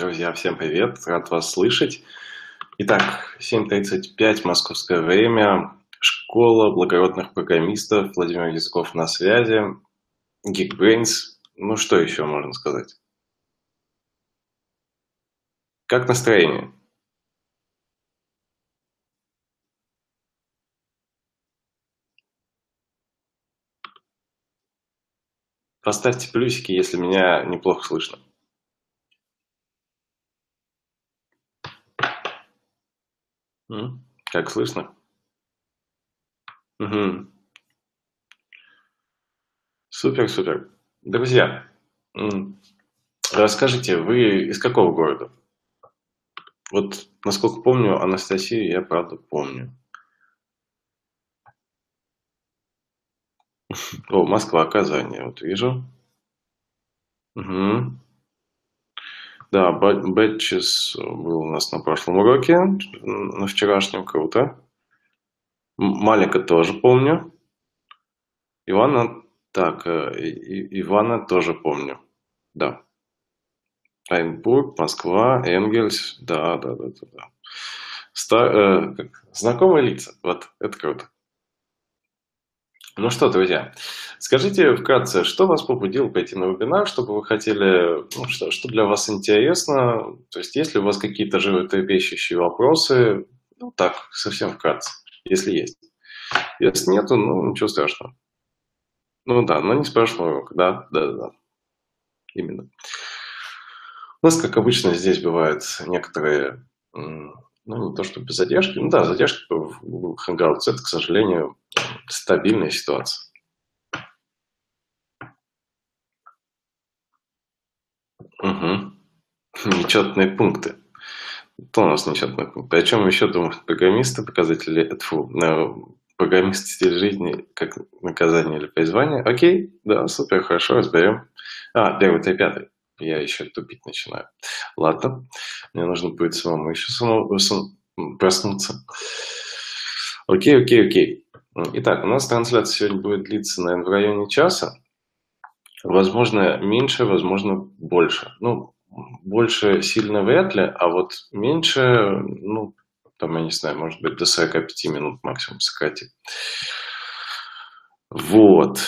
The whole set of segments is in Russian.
Друзья, всем привет, рад вас слышать. Итак, 7.35, московское время, школа благородных программистов, Владимир Языков на связи, Geekbrains, ну что еще можно сказать? Как настроение? Поставьте плюсики, если меня неплохо слышно. Как слышно? Угу. Супер, супер. Друзья, расскажите, вы из какого города? Вот, насколько помню, Анастасию я, правда, помню. О, Москва, Казань, вот вижу. Угу. Да, Бэтчес был у нас на прошлом уроке, на вчерашнем, круто. Малика тоже помню. Ивана, так, э, Ивана тоже помню, да. Айнбург, Москва, Энгельс, да, да, да, да. да. Стар, э, знакомые лица, вот, это круто. Ну что, друзья, скажите вкратце, что вас побудило пойти на вебинар, что бы вы хотели, ну, что, что для вас интересно, то есть есть ли у вас какие-то животрепещущие вопросы, ну так, совсем вкратце, если есть. Если нету, ну ничего страшного. Ну да, но не с прошлого урока, да, да, да, именно. У нас, как обычно, здесь бывают некоторые, ну не то что без задержки, ну да, задержки в Hangouts, это, к сожалению, стабильная ситуация. Угу. Нечетные пункты. Кто у нас нечетные пункты? О чем еще думают программисты, показатели, фу, программист стиль жизни как наказание или призвание? Окей, да, супер, хорошо, разберем. А, первый, ты пятый. Я еще тупить начинаю. Ладно, мне нужно будет самому еще самому, проснуться. Окей, окей, окей. Итак, у нас трансляция сегодня будет длиться, наверное, в районе часа. Возможно, меньше, возможно, больше. Ну, больше сильно вряд ли, а вот меньше, ну, там, я не знаю, может быть, до 45 минут максимум сократить. Вот.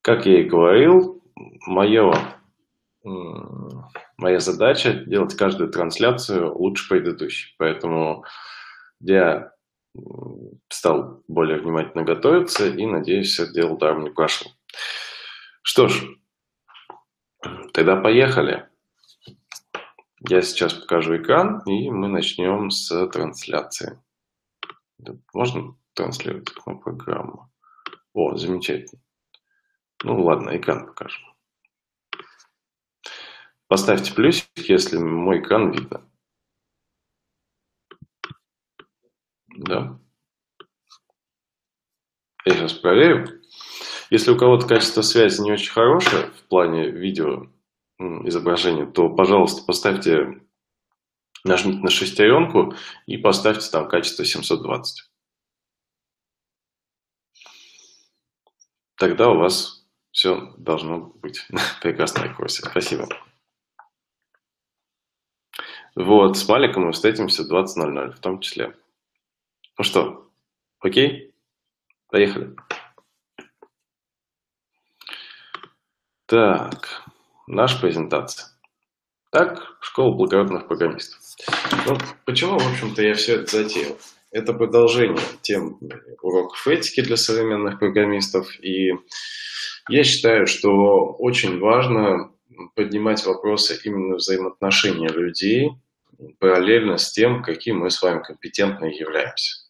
Как я и говорил, мое, моя задача делать каждую трансляцию лучше предыдущей. Поэтому я стал более внимательно готовиться и, надеюсь, это дело даром не прошло. Что ж, тогда поехали. Я сейчас покажу экран, и мы начнем с трансляции. Можно транслировать на программу? О, замечательно. Ну ладно, экран покажем. Поставьте плюсик, если мой экран видно. Да. Я сейчас проверю. Если у кого-то качество связи не очень хорошее в плане видео изображения, то, пожалуйста, поставьте, нажмите на шестеренку и поставьте там качество 720. Тогда у вас все должно быть прекрасно в курсе. Спасибо. Вот, с Маликом мы встретимся в 20.00 в том числе. Ну что, окей? Поехали. Так, наша презентация. Так, школа благородных программистов. Ну, почему, в общем-то, я все это затеял? Это продолжение тем уроков этики для современных программистов. И я считаю, что очень важно поднимать вопросы именно взаимоотношения людей параллельно с тем, какие мы с вами компетентные являемся.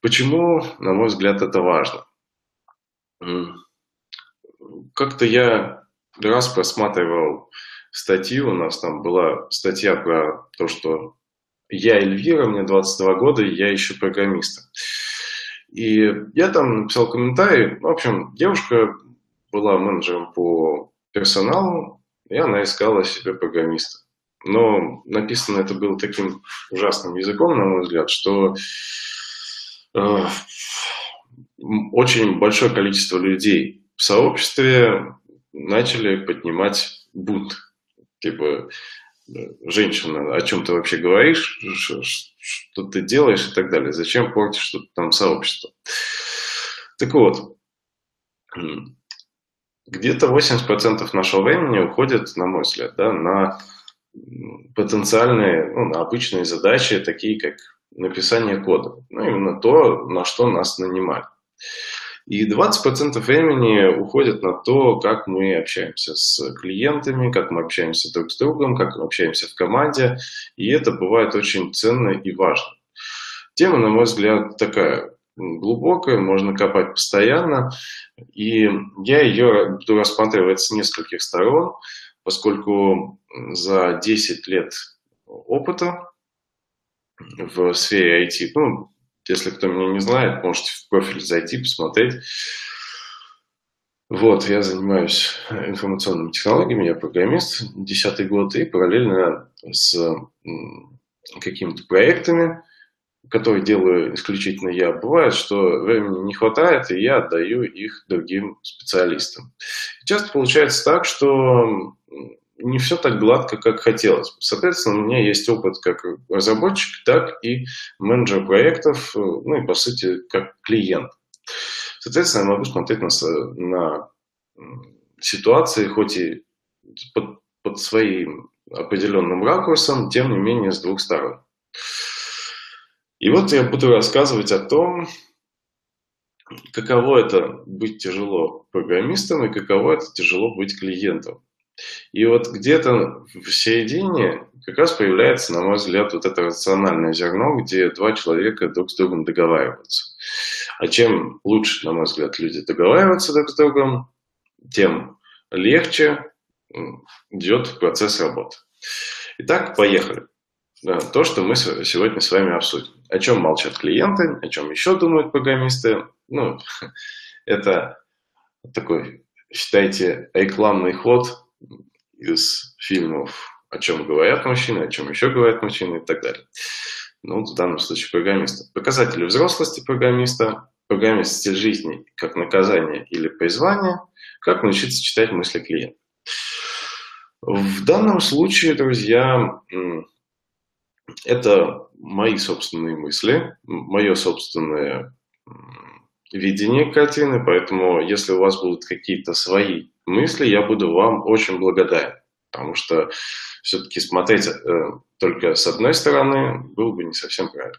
Почему, на мой взгляд, это важно? Как-то я раз просматривал статью, у нас там была статья про то, что я Эльвира, мне 22 года, и я ищу программиста. И я там написал комментарий, в общем, девушка была менеджером по персоналу, и она искала себе программиста. Но написано это было таким ужасным языком, на мой взгляд, что Э, очень большое количество людей в сообществе начали поднимать бунт. Типа, женщина, о чем ты вообще говоришь, что ты делаешь и так далее. Зачем портишь что-то там сообщество? Так вот, где-то 80% нашего времени уходит, на мой взгляд, да, на потенциальные, ну, на обычные задачи, такие как написание кода. Ну, именно то, на что нас нанимают. И 20% времени уходит на то, как мы общаемся с клиентами, как мы общаемся друг с другом, как мы общаемся в команде. И это бывает очень ценно и важно. Тема, на мой взгляд, такая глубокая, можно копать постоянно. И я ее буду рассматривать с нескольких сторон, поскольку за 10 лет опыта в сфере IT, ну, если кто меня не знает, можете в профиль зайти, посмотреть. Вот, я занимаюсь информационными технологиями, я программист, десятый год, и параллельно с какими-то проектами, которые делаю исключительно я, бывает, что времени не хватает, и я отдаю их другим специалистам. часто получается так, что не все так гладко, как хотелось. Соответственно, у меня есть опыт как разработчик, так и менеджер проектов, ну и, по сути, как клиент. Соответственно, я могу смотреть на, на ситуации, хоть и под, под своим определенным ракурсом, тем не менее, с двух сторон. И вот я буду рассказывать о том, каково это быть тяжело программистом и каково это тяжело быть клиентом. И вот где-то в середине как раз появляется, на мой взгляд, вот это рациональное зерно, где два человека друг с другом договариваются. А чем лучше, на мой взгляд, люди договариваются друг с другом, тем легче идет процесс работы. Итак, поехали. Да, то, что мы сегодня с вами обсудим. О чем молчат клиенты, о чем еще думают программисты. Ну, это такой, считайте, рекламный ход из фильмов «О чем говорят мужчины», «О чем еще говорят мужчины» и так далее. Ну, в данном случае программиста. Показатели взрослости программиста, программист стиль жизни как наказание или призвание, как научиться читать мысли клиента. В данном случае, друзья, это мои собственные мысли, мое собственное видение картины, поэтому если у вас будут какие-то свои мысли, я буду вам очень благодарен. Потому что все-таки смотреть э, только с одной стороны было бы не совсем правильно.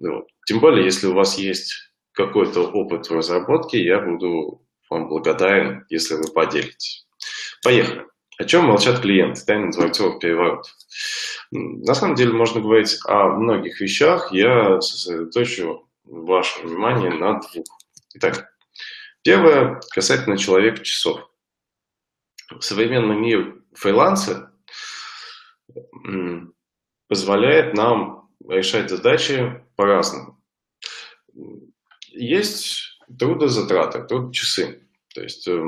Вот. Тем более, если у вас есть какой-то опыт в разработке, я буду вам благодарен, если вы поделитесь. Поехали. О чем молчат клиенты? Тайна дворцовых переворотов. На самом деле можно говорить о многих вещах. Я сосредоточу ваше внимание на двух. Итак, Первое касательно человека часов. Современный мир фриланса позволяет нам решать задачи по-разному. Есть трудозатраты, трудчасы. То есть э,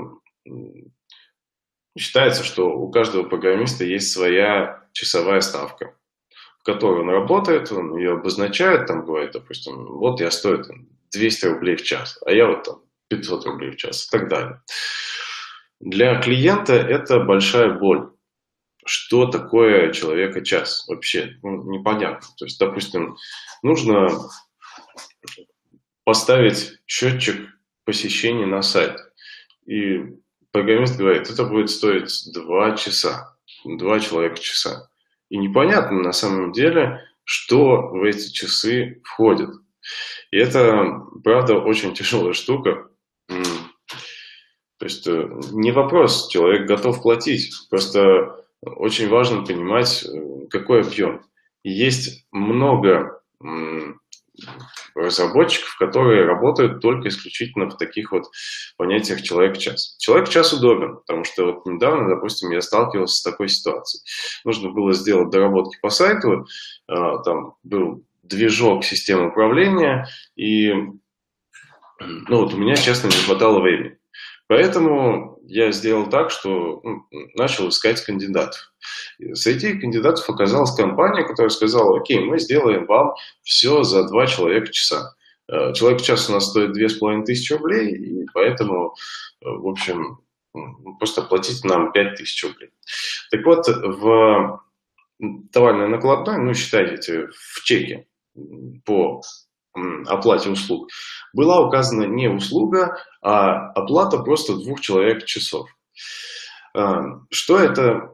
считается, что у каждого программиста есть своя часовая ставка, которой он работает, он ее обозначает, там говорит, допустим, вот я стою там, 200 рублей в час, а я вот там 500 рублей в час и так далее. Для клиента это большая боль. Что такое человека час вообще? Ну, непонятно. То есть, допустим, нужно поставить счетчик посещений на сайт. И программист говорит, это будет стоить 2 часа, 2 человека часа. И непонятно на самом деле, что в эти часы входит. И это, правда, очень тяжелая штука, то есть э, не вопрос, человек готов платить, просто очень важно понимать, э, какой объем. есть много разработчиков, которые работают только исключительно в таких вот понятиях человек-час. Человек-час удобен, потому что вот недавно, допустим, я сталкивался с такой ситуацией. Нужно было сделать доработки по сайту, а, там был движок системы управления, и ну вот у меня, честно, не хватало времени. Поэтому я сделал так, что ну, начал искать кандидатов. Среди кандидатов оказалась компания, которая сказала, окей, мы сделаем вам все за два человека часа. Э, человек час у нас стоит две с половиной тысячи рублей, и поэтому, э, в общем, просто платите нам 5000 рублей. Так вот, в товарной накладной, ну, считайте, в чеке по оплате услуг, была указана не услуга, а оплата просто двух человек часов. А, что это?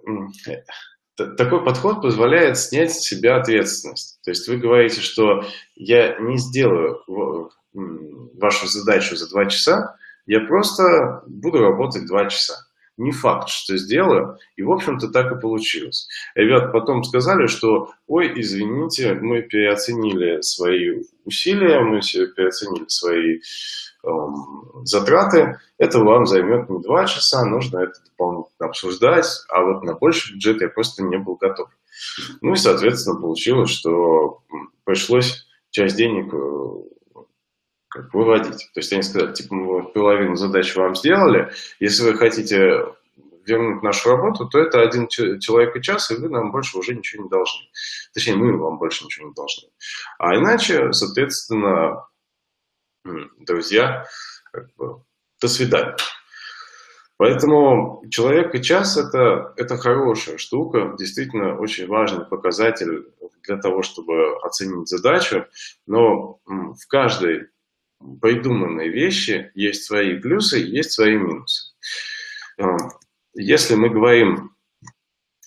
Такой подход позволяет снять с себя ответственность. То есть вы говорите, что я не сделаю вашу задачу за два часа, я просто буду работать два часа не факт, что сделаю. И, в общем-то, так и получилось. Ребят потом сказали, что, ой, извините, мы переоценили свои усилия, мы переоценили свои эм, затраты. Это вам займет не два часа, нужно это дополнительно обсуждать, а вот на больший бюджет я просто не был готов. Ну и, соответственно, получилось, что пришлось часть денег э, как выводить. То есть они сказали, типа, мы половину задач вам сделали, если вы хотите вернуть нашу работу, то это один человек и час, и вы нам больше уже ничего не должны. Точнее, мы вам больше ничего не должны. А иначе, соответственно, друзья, как бы, до свидания. Поэтому человек и час это, это хорошая штука, действительно очень важный показатель для того, чтобы оценить задачу, но в каждой придуманной вещи есть свои плюсы, есть свои минусы. А, если мы говорим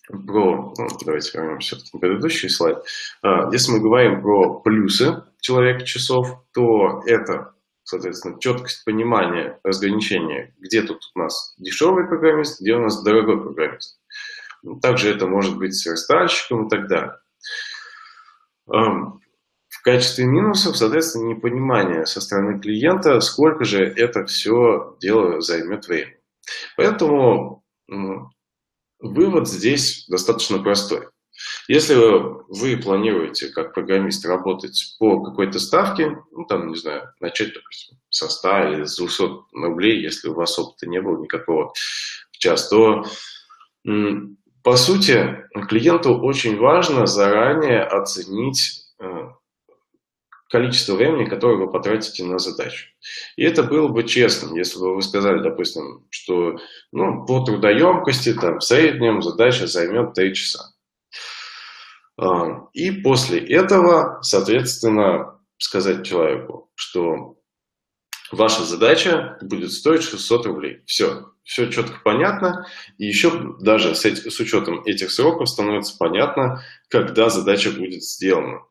про, ну, давайте вернемся на предыдущий слайд. А, если мы говорим про плюсы человека часов, то это, соответственно, четкость понимания разграничения, где тут у нас дешевый программист, где у нас дорогой программист. Также это может быть сверстальщиком и так далее качестве минусов, соответственно, непонимание со стороны клиента, сколько же это все дело займет время. Поэтому вывод здесь достаточно простой. Если вы планируете как программист работать по какой-то ставке, ну там, не знаю, начать, допустим, со 100 или с 200 рублей, если у вас опыта не было никакого в час, то по сути клиенту очень важно заранее оценить э, количество времени, которое вы потратите на задачу. И это было бы честным, если бы вы сказали, допустим, что ну, по трудоемкости там, в среднем задача займет 3 часа. А, и после этого, соответственно, сказать человеку, что ваша задача будет стоить 600 рублей. Все, все четко понятно. И еще даже с, эти, с учетом этих сроков становится понятно, когда задача будет сделана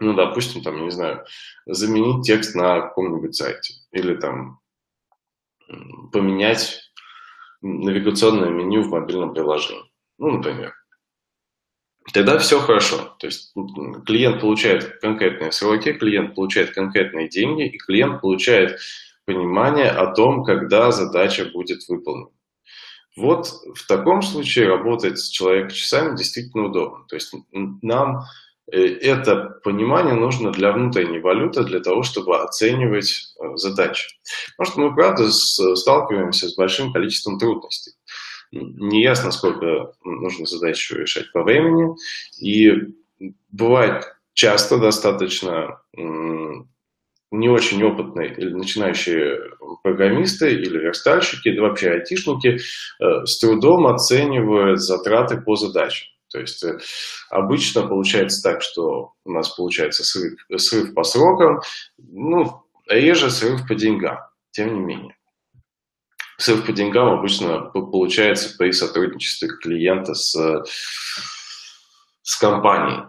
ну, допустим, там, не знаю, заменить текст на каком-нибудь сайте или там поменять навигационное меню в мобильном приложении, ну, например. Тогда все хорошо. То есть клиент получает конкретные сроки, клиент получает конкретные деньги, и клиент получает понимание о том, когда задача будет выполнена. Вот в таком случае работать с человеком часами действительно удобно. То есть нам это понимание нужно для внутренней валюты, для того, чтобы оценивать э, задачи. Потому что мы, правда, сталкиваемся с большим количеством трудностей. Неясно, сколько нужно задачу решать по времени. И бывает часто достаточно не очень опытные или начинающие программисты или верстальщики, или вообще айтишники э, с трудом оценивают затраты по задачам. То есть э, обычно получается так, что у нас получается срыв, срыв по срокам, ну, реже срыв по деньгам, тем не менее. Срыв по деньгам обычно получается при сотрудничестве клиента с, с компанией.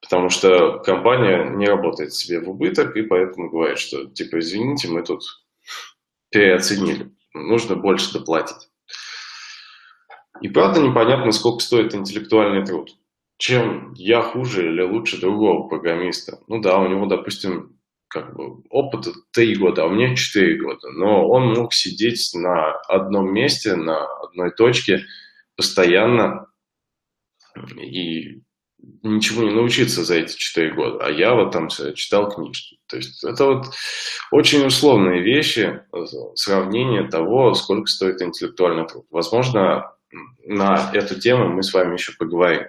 Потому что компания не работает себе в убыток, и поэтому говорит, что, типа, извините, мы тут переоценили, нужно больше доплатить. И правда непонятно, сколько стоит интеллектуальный труд. Чем я хуже или лучше другого программиста. Ну да, у него, допустим, как бы опыта 3 года, а у меня 4 года. Но он мог сидеть на одном месте, на одной точке постоянно и ничего не научиться за эти 4 года. А я вот там читал книжки. То есть это вот очень условные вещи, сравнение того, сколько стоит интеллектуальный труд. Возможно, на эту тему мы с вами еще поговорим.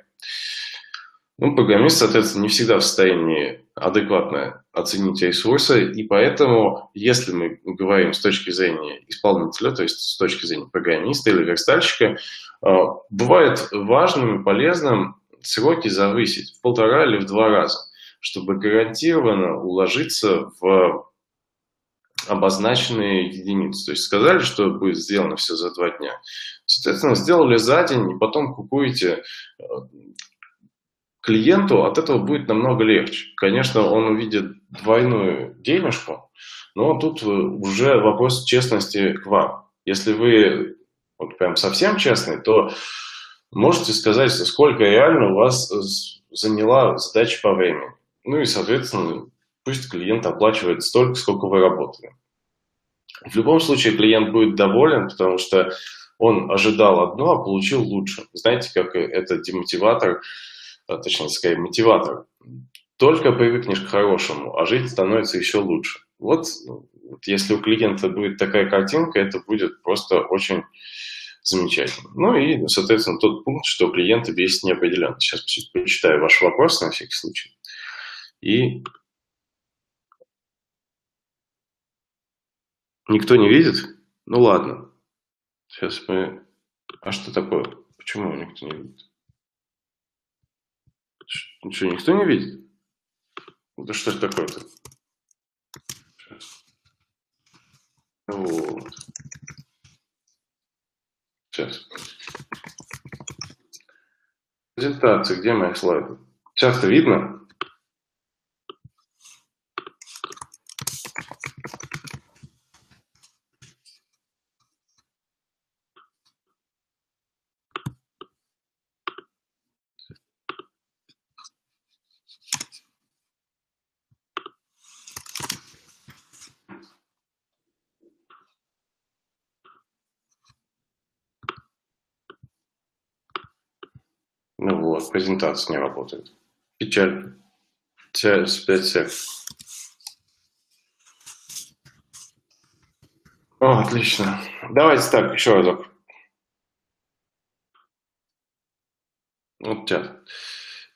Ну, программист, соответственно, не всегда в состоянии адекватно оценить ресурсы, и поэтому, если мы говорим с точки зрения исполнителя, то есть с точки зрения программиста или верстальщика, э, бывает важным и полезным сроки завысить в полтора или в два раза, чтобы гарантированно уложиться в обозначенные единицы. То есть сказали, что будет сделано все за два дня. Соответственно, сделали за день, и потом купуете э, клиенту от этого будет намного легче. Конечно, он увидит двойную денежку, но тут э, уже вопрос честности к вам. Если вы вот прям совсем честный, то можете сказать, сколько реально у вас э, заняла задача по времени. Ну и, соответственно, пусть клиент оплачивает столько, сколько вы работали. В любом случае клиент будет доволен, потому что он ожидал одно, а получил лучше. Знаете, как это демотиватор, а, точнее сказать, мотиватор. Только привыкнешь к хорошему, а жить становится еще лучше. Вот, вот если у клиента будет такая картинка, это будет просто очень замечательно. Ну и, соответственно, тот пункт, что клиента бесит неопределенно. Сейчас почитаю ваш вопрос на всякий случай. И Никто не видит? Ну ладно. Сейчас мы... А что такое? Почему никто не видит? Что, никто не видит? Да что ж такое-то? Вот. Сейчас. Презентация. Где мои слайды? Часто видно? Ну вот, презентация не работает. Печаль. Через 5 сек. О, отлично. Давайте так, еще разок. Вот сейчас.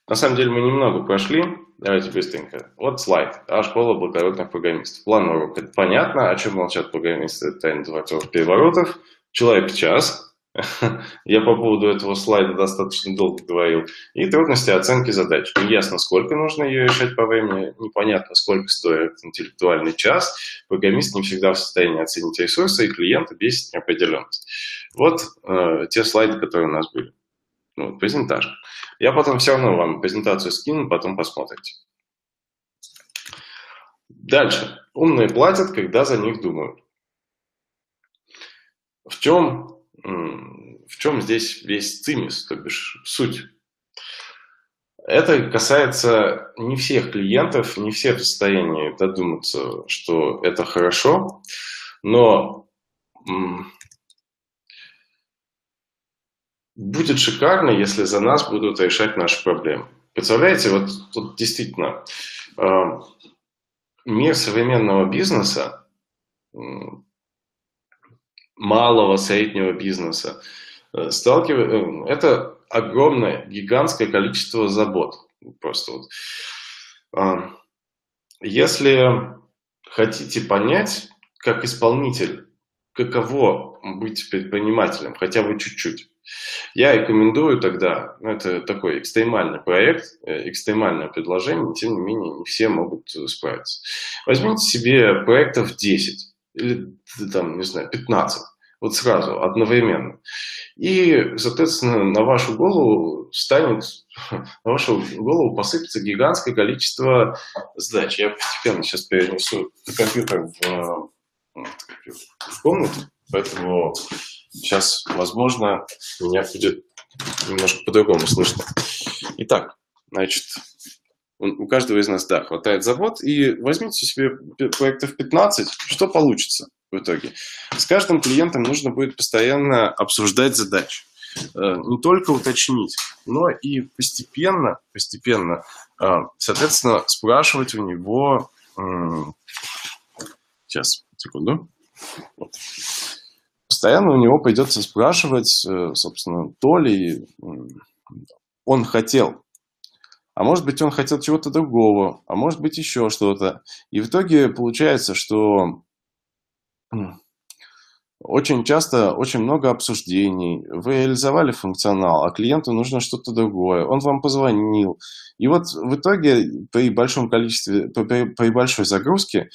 На самом деле мы немного прошли. Давайте быстренько. Вот слайд. А школа благородных программистов. План урока. Это понятно. О чем молчат программисты? Тайна дворцовых переворотов. Человек час. Я по поводу этого слайда достаточно долго говорил. И трудности оценки задач. Неясно, сколько нужно ее решать по времени, непонятно, сколько стоит интеллектуальный час. Программист не всегда в состоянии оценить ресурсы, и клиента бесит неопределенность. Вот э, те слайды, которые у нас были. Ну, презентаж. Я потом все равно вам презентацию скину, потом посмотрите. Дальше. Умные платят, когда за них думают. В чем в чем здесь весь цимис, то бишь суть? Это касается не всех клиентов, не все в состоянии додуматься, что это хорошо, но будет шикарно, если за нас будут решать наши проблемы. Представляете, вот тут действительно а, мир современного бизнеса малого, среднего бизнеса. Э, сталкивая... Э, это огромное, гигантское количество забот. Просто вот. А, если хотите понять, как исполнитель, каково быть предпринимателем, хотя бы чуть-чуть, я рекомендую тогда, ну, это такой экстремальный проект, э, экстремальное предложение, тем не менее не все могут справиться. Возьмите себе проектов 10 или там, не знаю, 15. Вот сразу, одновременно. И, соответственно, на вашу голову станет, на вашу голову посыпется гигантское количество задач. Я постепенно сейчас перенесу компьютер в, в комнату, поэтому сейчас, возможно, меня будет немножко по-другому слышно. Итак, значит, у каждого из нас, да, хватает забот, и возьмите себе проектов 15, что получится в итоге. С каждым клиентом нужно будет постоянно обсуждать задачи. Э, не только уточнить, но и постепенно, постепенно, э, соответственно, спрашивать у него... Сейчас, секунду. Вот. Постоянно у него придется спрашивать, э, собственно, то ли он хотел а может быть он хотел чего-то другого, а может быть еще что-то. И в итоге получается, что очень часто очень много обсуждений. Вы реализовали функционал, а клиенту нужно что-то другое. Он вам позвонил. И вот в итоге при большом количестве, при, при большой загрузке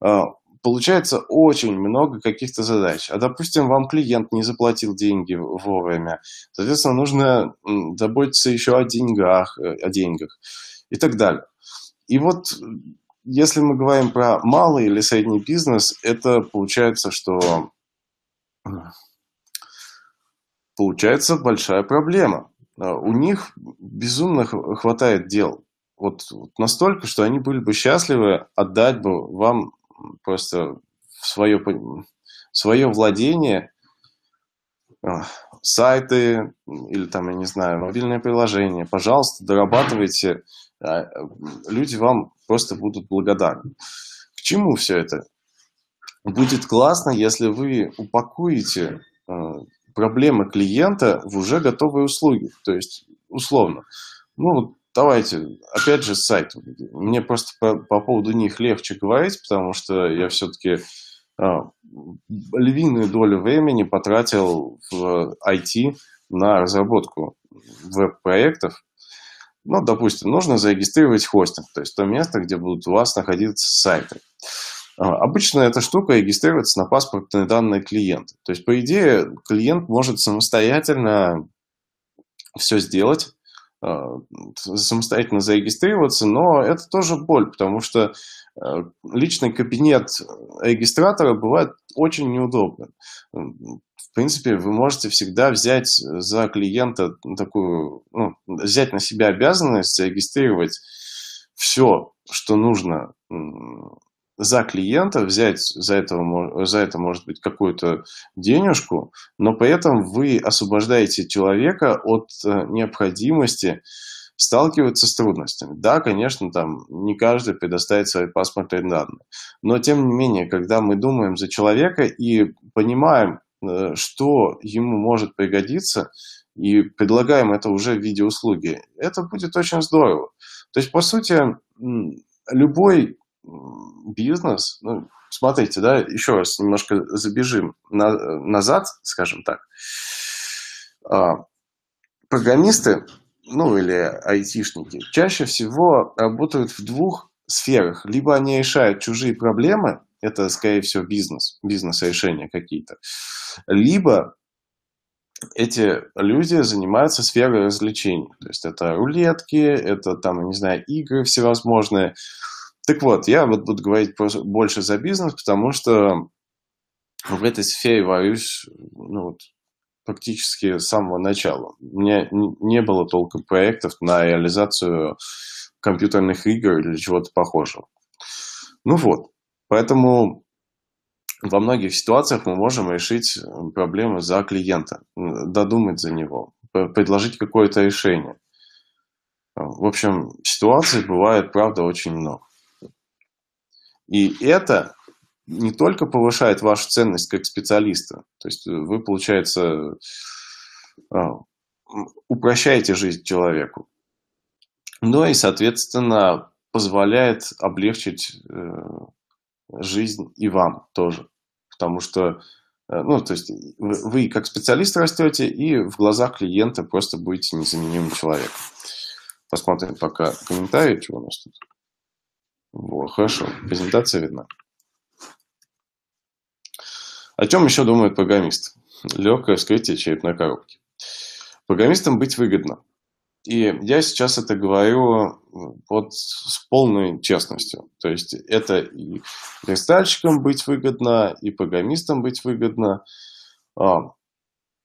а, получается очень много каких-то задач. А, допустим, вам клиент не заплатил деньги вовремя. Соответственно, нужно заботиться еще о деньгах, э, о деньгах и так далее. И вот если мы говорим про малый или средний бизнес, это получается, что получается большая проблема. А, у них безумно хватает дел. Вот, настолько, что они были бы счастливы отдать бы вам просто в свое, свое владение а, сайты или там, я не знаю, мобильное приложение. Пожалуйста, дорабатывайте. А, люди вам просто будут благодарны. К чему все это? Будет классно, если вы упакуете э, проблемы клиента в уже готовые услуги. То есть, условно, ну, давайте, опять же, сайт. Мне просто по, по поводу них легче говорить, потому что я все-таки а, львиную долю времени потратил в IT на разработку веб-проектов. Ну, допустим, нужно зарегистрировать хостинг, то есть то место, где будут у вас находиться сайты. А, обычно эта штука регистрируется на паспортные данные клиента. То есть, по идее, клиент может самостоятельно все сделать, самостоятельно зарегистрироваться, но это тоже боль, потому что а, личный кабинет регистратора бывает очень неудобным. В принципе, вы можете всегда взять за клиента такую, ну, взять на себя обязанность зарегистрировать все, что нужно за клиента взять за, этого, за это, может быть, какую-то денежку, но при этом вы освобождаете человека от э, необходимости сталкиваться с трудностями. Да, конечно, там не каждый предоставит свои паспортные данные, но тем не менее, когда мы думаем за человека и понимаем, э, что ему может пригодиться, и предлагаем это уже в виде услуги, это будет очень здорово. То есть, по сути, любой бизнес, ну, смотрите, да, еще раз немножко забежим на, назад, скажем так. А, программисты, ну или айтишники, чаще всего работают в двух сферах. Либо они решают чужие проблемы, это, скорее всего, бизнес, бизнес-решения какие-то. Либо эти люди занимаются сферой развлечений. То есть это рулетки, это там, не знаю, игры всевозможные. Так вот, я вот буду говорить больше за бизнес, потому что в этой сфере варюсь ну, вот, практически с самого начала. У меня не было толком проектов на реализацию компьютерных игр или чего-то похожего. Ну вот, поэтому во многих ситуациях мы можем решить проблему за клиента, додумать за него, предложить какое-то решение. В общем, ситуаций бывает, правда, очень много. И это не только повышает вашу ценность как специалиста, то есть вы, получается, а, упрощаете жизнь человеку, но и, соответственно, позволяет облегчить э, жизнь и вам тоже. Потому что, э, ну, то есть вы как специалист растете, и в глазах клиента просто будете незаменимым человеком. Посмотрим пока комментарии, чего у нас тут. Вот, хорошо, презентация видна. О чем еще думает программист? Легкое вскрытие черепной коробки. Программистам быть выгодно. И я сейчас это говорю вот с полной честностью. То есть это и верстальщикам быть выгодно, и программистам быть выгодно. А,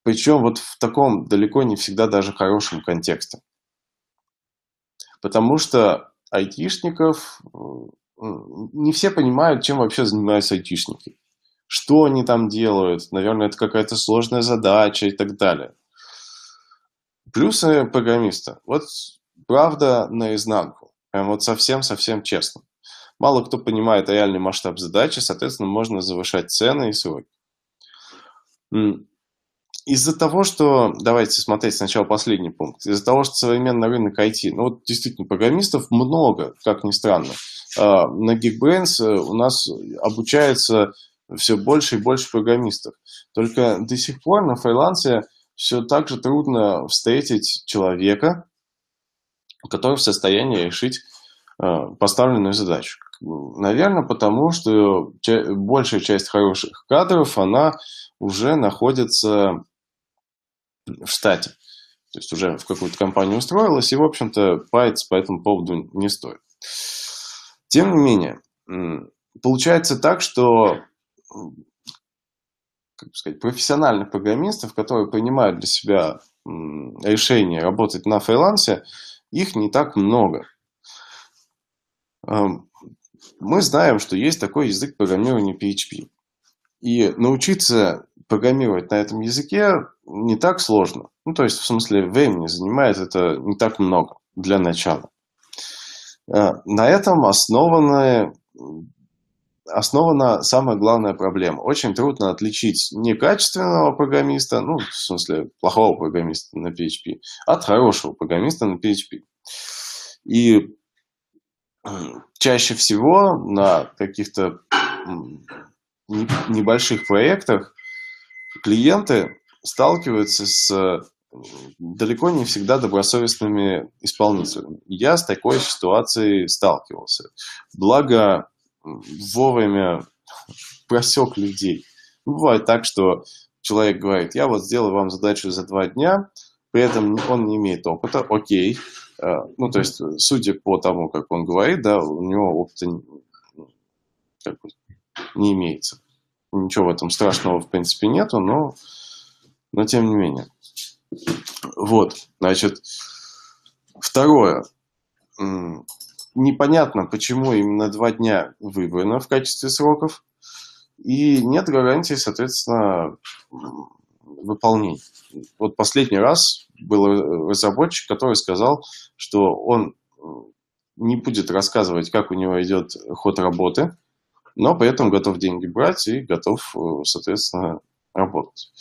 причем вот в таком далеко не всегда даже хорошем контексте. Потому что айтишников, не все понимают, чем вообще занимаются айтишники. Что они там делают, наверное, это какая-то сложная задача и так далее. Плюсы программиста. Вот правда наизнанку. Прям вот совсем-совсем честно. Мало кто понимает реальный масштаб задачи, соответственно, можно завышать цены и сроки. Из-за того, что, давайте смотреть сначала последний пункт, из-за того, что современный рынок IT, ну вот действительно программистов много, как ни странно. А, на Geekbrains э, у нас обучается все больше и больше программистов. Только до сих пор на фрилансе все так же трудно встретить человека, который в состоянии решить э, поставленную задачу. Наверное, потому что большая часть хороших кадров, она уже находится в штате. То есть уже в какую-то компанию устроилась, и, в общем-то, париться по этому поводу не стоит. Тем не менее, получается так, что как сказать, профессиональных программистов, которые принимают для себя решение работать на фрилансе, их не так много. Эм, мы знаем, что есть такой язык программирования PHP. И научиться программировать на этом языке не так сложно. Ну, то есть, в смысле, времени занимает это не так много для начала. Э, на этом основаны основана самая главная проблема. Очень трудно отличить некачественного программиста, ну, в смысле, плохого программиста на PHP, от хорошего программиста на PHP. И чаще всего на каких-то небольших проектах клиенты сталкиваются с далеко не всегда добросовестными исполнителями. Я с такой ситуацией сталкивался. Благо, вовремя просек людей. Бывает так, что человек говорит, я вот сделаю вам задачу за два дня, при этом он не имеет опыта, окей. Э, ну, то есть, судя по тому, как он говорит, да, у него опыта как бы, не имеется. Ничего в этом страшного, в принципе, нету, но, но тем не менее. Вот, значит, второе непонятно, почему именно два дня выбрано в качестве сроков, и нет гарантии, соответственно, выполнения. Вот последний раз был разработчик, который сказал, что он не будет рассказывать, как у него идет ход работы, но при этом готов деньги брать и готов, соответственно, работать.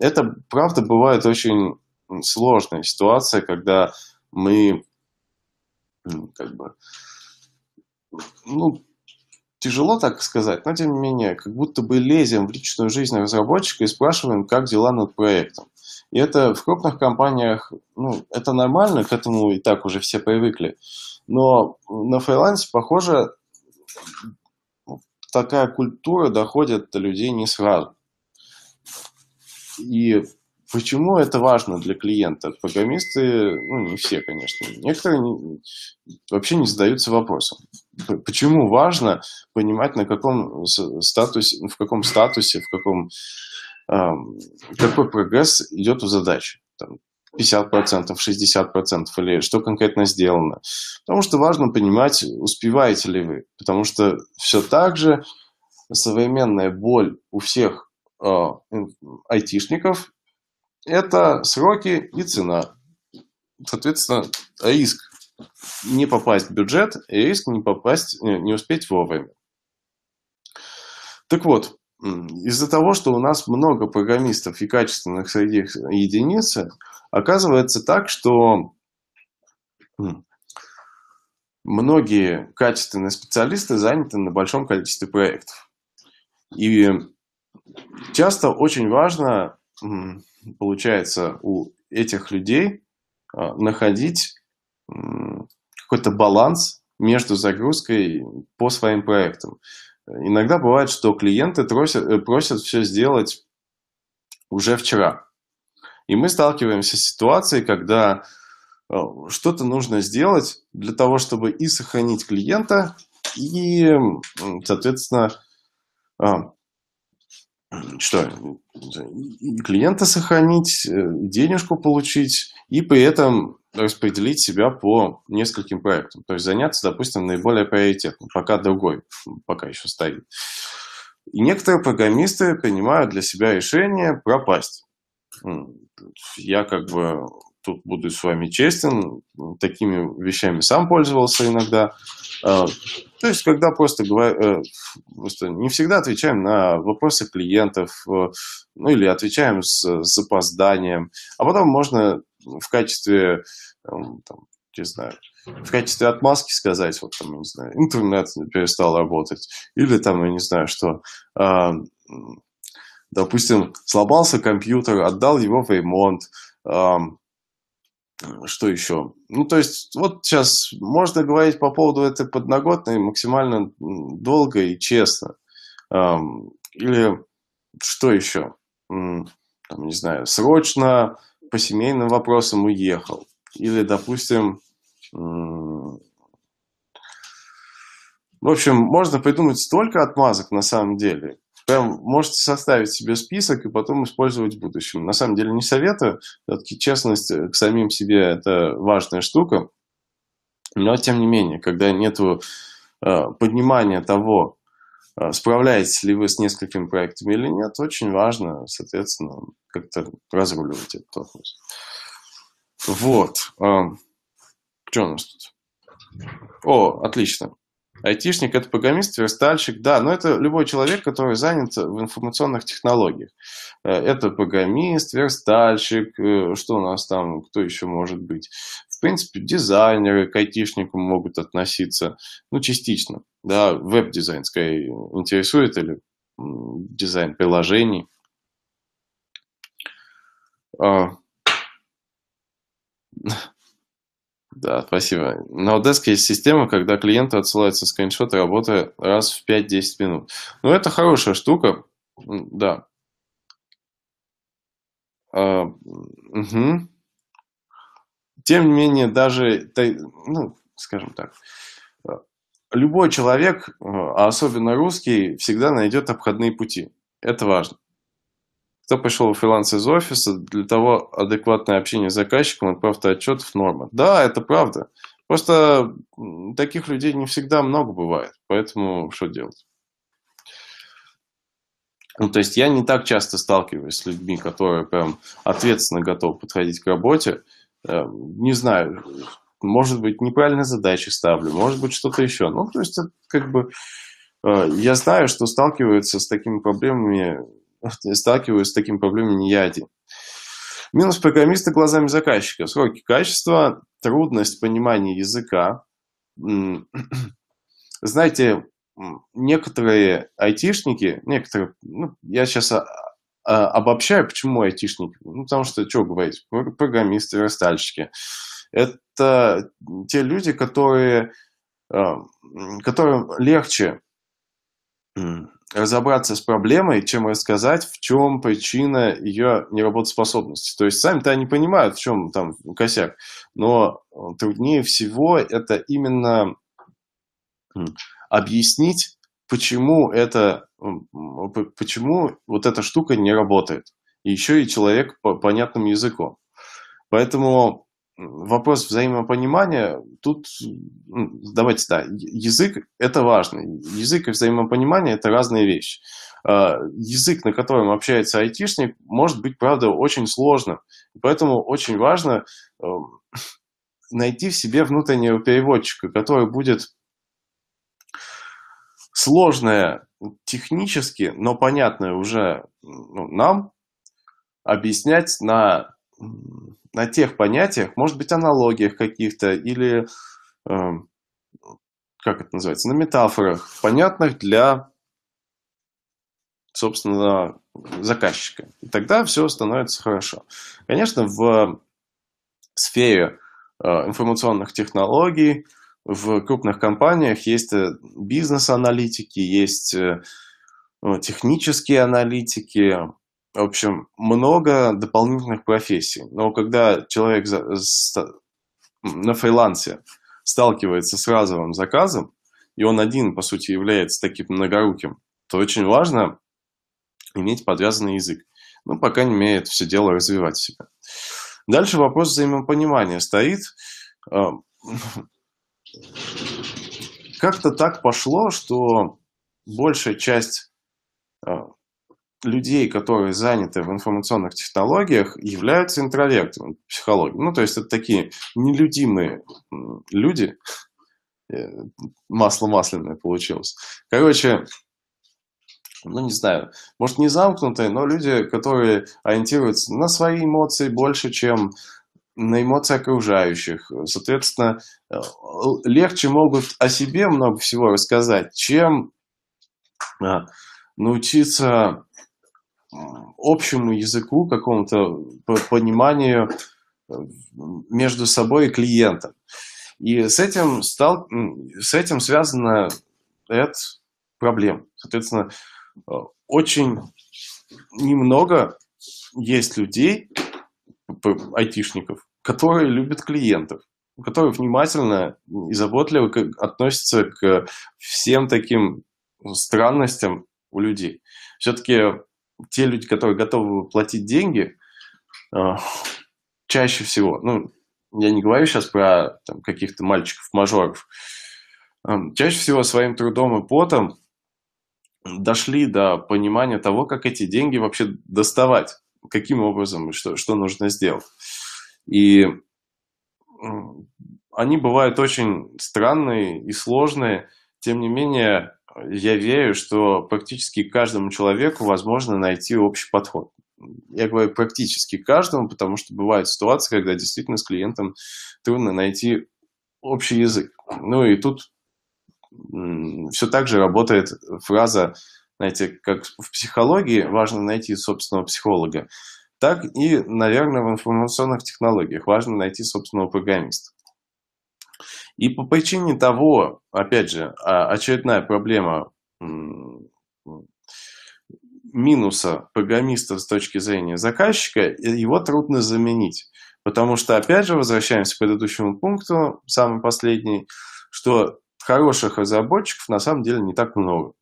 Это, правда, бывает очень сложная ситуация, когда мы как бы, ну, тяжело так сказать, но тем не менее, как будто бы лезем в личную жизнь разработчика и спрашиваем, как дела над проектом. И это в крупных компаниях, ну, это нормально, к этому и так уже все привыкли. Но на фрилансе, похоже, такая культура доходит до людей не сразу. И Почему это важно для клиента? Программисты, ну не все, конечно, некоторые не, вообще не задаются вопросом. Почему важно понимать, на каком статусе, в каком статусе, в каком, э, какой прогресс идет у задачи? Там, 50%, 60% или что конкретно сделано. Потому что важно понимать, успеваете ли вы. Потому что все так же современная боль у всех э, айтишников это сроки и цена. Соответственно, риск не попасть в бюджет риск не попасть, не успеть вовремя. Так вот, из-за того, что у нас много программистов и качественных среди единиц, оказывается так, что многие качественные специалисты заняты на большом количестве проектов. И часто очень важно получается у этих людей а, находить какой-то баланс между загрузкой по своим проектам. Иногда бывает, что клиенты просят, э, просят все сделать уже вчера. И мы сталкиваемся с ситуацией, когда э, что-то нужно сделать для того, чтобы и сохранить клиента, и, соответственно, а, что, клиента сохранить, э, денежку получить и при этом распределить себя по нескольким проектам. То есть заняться, допустим, наиболее приоритетным, пока другой, пока еще стоит. И некоторые программисты принимают для себя решение пропасть. Я как бы тут буду с вами честен, такими вещами сам пользовался иногда. А, То есть, когда просто, говор... просто не всегда отвечаем на вопросы клиентов, ну или отвечаем с запозданием, а потом можно в качестве, там, не знаю, в качестве отмазки сказать, вот там, не знаю, интернет перестал работать, или там, я не знаю, что, э, допустим, сломался компьютер, отдал его в ремонт, э, что еще? Ну, то есть, вот сейчас можно говорить по поводу этой подноготной максимально долго и честно. Или что еще? Там, не знаю, срочно по семейным вопросам уехал. Или, допустим, в общем, можно придумать столько отмазок на самом деле. Прям можете составить себе список и потом использовать в будущем. На самом деле не советую. Все-таки честность к самим себе – это важная штука. Но тем не менее, когда нет э, поднимания того, э, справляетесь ли вы с несколькими проектами или нет, очень важно, соответственно, как-то разруливать этот вопрос. Вот. Что у нас тут? О, отлично. Айтишник – это программист, верстальщик, да, но это любой человек, который занят в информационных технологиях. Э, это программист, верстальщик, э, что у нас там, кто еще может быть? В принципе, дизайнеры к айтишнику могут относиться, ну, частично. Да, веб-дизайн, скорее, интересует или дизайн приложений. А, да, спасибо. На Odesk есть система, когда клиенту отсылаются скриншоты работы раз в 5-10 минут. Ну, это хорошая штука, да. А, угу. Тем не менее, даже, ну, скажем так, любой человек, а особенно русский, всегда найдет обходные пути. Это важно. Кто пришел в фриланс из офиса, для того адекватное общение с заказчиком, отправка отчетов норма. Да, это правда. Просто таких людей не всегда много бывает, поэтому что делать? Ну, то есть я не так часто сталкиваюсь с людьми, которые прям ответственно готовы подходить к работе. Э, не знаю, может быть, неправильные задачи ставлю, может быть, что-то еще. Ну, то есть, как бы, э, я знаю, что сталкиваются с такими проблемами сталкиваюсь с такими проблемами не я один. Минус программиста глазами заказчика. Сроки качества, трудность понимания языка. Знаете, некоторые айтишники, некоторые, ну, я сейчас обобщаю, почему айтишники. Ну, потому что, что говорить, программисты, верстальщики. Это те люди, которые, а, которым легче разобраться с проблемой, чем рассказать, в чем причина ее неработоспособности. То есть сами-то они понимают, в чем там косяк, но э, труднее всего это именно объяснить, почему это, почему вот эта штука не работает. И еще и человек по понятным языком. Поэтому вопрос взаимопонимания, тут, давайте, да, язык – это важно. Язык и взаимопонимание – это разные вещи. А, язык, на котором общается айтишник, может быть, правда, очень сложным. Поэтому очень важно эм, найти в себе внутреннего переводчика, который будет сложное технически, но понятное уже ну, нам, объяснять на на тех понятиях, может быть, аналогиях каких-то или, э, как это называется, на метафорах, понятных для, собственно, заказчика. И тогда все становится хорошо. Конечно, в сфере э, информационных технологий, в крупных компаниях есть э, бизнес-аналитики, есть э, технические аналитики, в общем, много дополнительных профессий. Но когда человек на фрилансе сталкивается с разовым заказом, и он один, по сути, является таким многоруким, то очень важно иметь подвязанный язык. Ну, пока не имеет все дело развивать себя. Дальше вопрос взаимопонимания стоит. Как-то так пошло, что большая часть а, людей, которые заняты в информационных технологиях, являются интровертами психологии. Ну, то есть это такие нелюдимые люди, масло масляное получилось. Короче, ну не знаю, может не замкнутые, но люди, которые ориентируются на свои эмоции больше, чем на эмоции окружающих. Соответственно, легче могут о себе много всего рассказать, чем а, научиться общему языку, какому-то пониманию э, между собой и клиентом. И с этим, стал, с этим связана ряд проблем. Соответственно, э, очень немного есть людей, айтишников, которые любят клиентов, которые внимательно и заботливо относятся к всем таким странностям у людей. Все-таки те люди, которые готовы платить деньги, э, чаще всего, ну, я не говорю сейчас про там, каких-то мальчиков-мажоров, э, чаще всего своим трудом и потом дошли до понимания того, как эти деньги вообще доставать, каким образом и что, что нужно сделать. И они бывают очень странные и сложные, тем не менее, я верю, что практически каждому человеку возможно найти общий подход. Я говорю практически каждому, потому что бывают ситуации, когда действительно с клиентом трудно найти общий язык. Ну и тут все так же работает фраза, знаете, как в психологии важно найти собственного психолога, так и, наверное, в информационных технологиях важно найти собственного программиста. И по причине того, опять же, очередная проблема минуса программиста с точки зрения заказчика, его трудно заменить. Потому что, опять же, возвращаемся к предыдущему пункту, самый последний, что хороших разработчиков на самом деле не так много.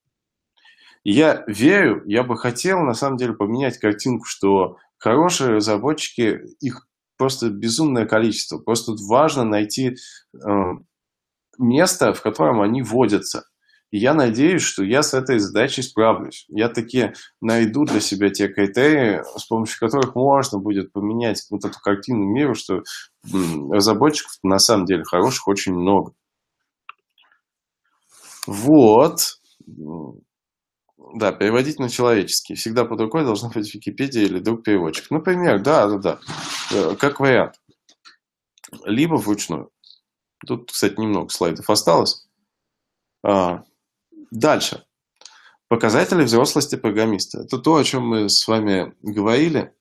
Я верю, я бы хотел на самом деле поменять картинку, что хорошие разработчики, их просто безумное количество. Просто важно найти э, место, в котором они водятся. И я надеюсь, что я с этой задачей справлюсь. Я таки найду для себя те критерии, с помощью которых можно будет поменять вот эту картину мира, что разработчиков на самом деле хороших очень много. Вот. Да, переводить на человеческий. Всегда под рукой должна быть Википедия или друг переводчик. Например, да, да, да. Э, как вариант. Либо вручную. Тут, кстати, немного слайдов осталось. А, дальше. Показатели взрослости программиста. Это то, о чем мы с вами говорили.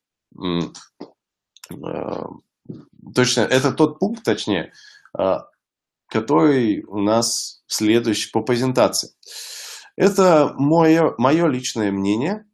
А, точно, это тот пункт, точнее, а, который у нас следующий по презентации. Это мое, мое личное мнение.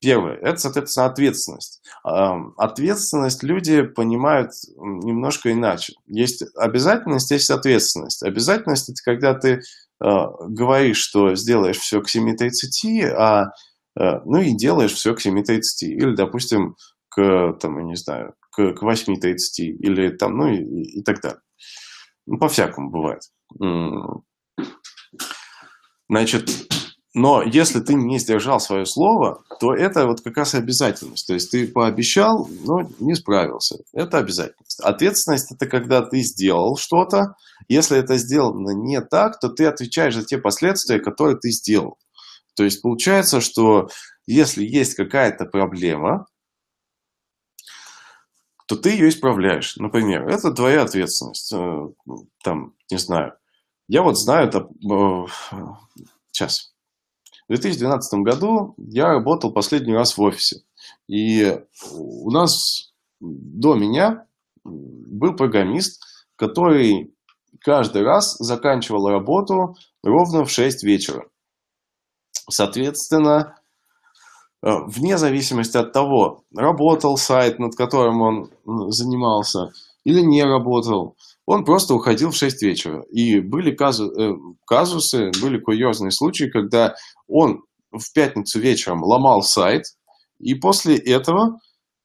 Первое – это, соответственно, ответственность. Ответственность люди понимают немножко иначе. Есть обязательность, есть ответственность. Обязательность – это когда ты а, говоришь, что сделаешь все к 7.30, а, а, ну и делаешь все к 7.30. Или, допустим, к, там, я не знаю, к, к 8.30 или там, ну и, и так далее. Ну, по-всякому бывает. Значит, но если ты не сдержал свое слово, то это вот как раз обязательность. То есть ты пообещал, но не справился. Это обязательность. Ответственность – это когда ты сделал что-то. Если это сделано не так, то ты отвечаешь за те последствия, которые ты сделал. То есть получается, что если есть какая-то проблема, то ты ее исправляешь. Например, это твоя ответственность. Э, там, не знаю, я вот знаю, это... Сейчас. В 2012 году я работал последний раз в офисе. И у нас до меня был программист, который каждый раз заканчивал работу ровно в 6 вечера. Соответственно, вне зависимости от того, работал сайт, над которым он занимался, или не работал, он просто уходил в 6 вечера. И были казу, э, казусы, были курьезные случаи, когда он в пятницу вечером ломал сайт, и после этого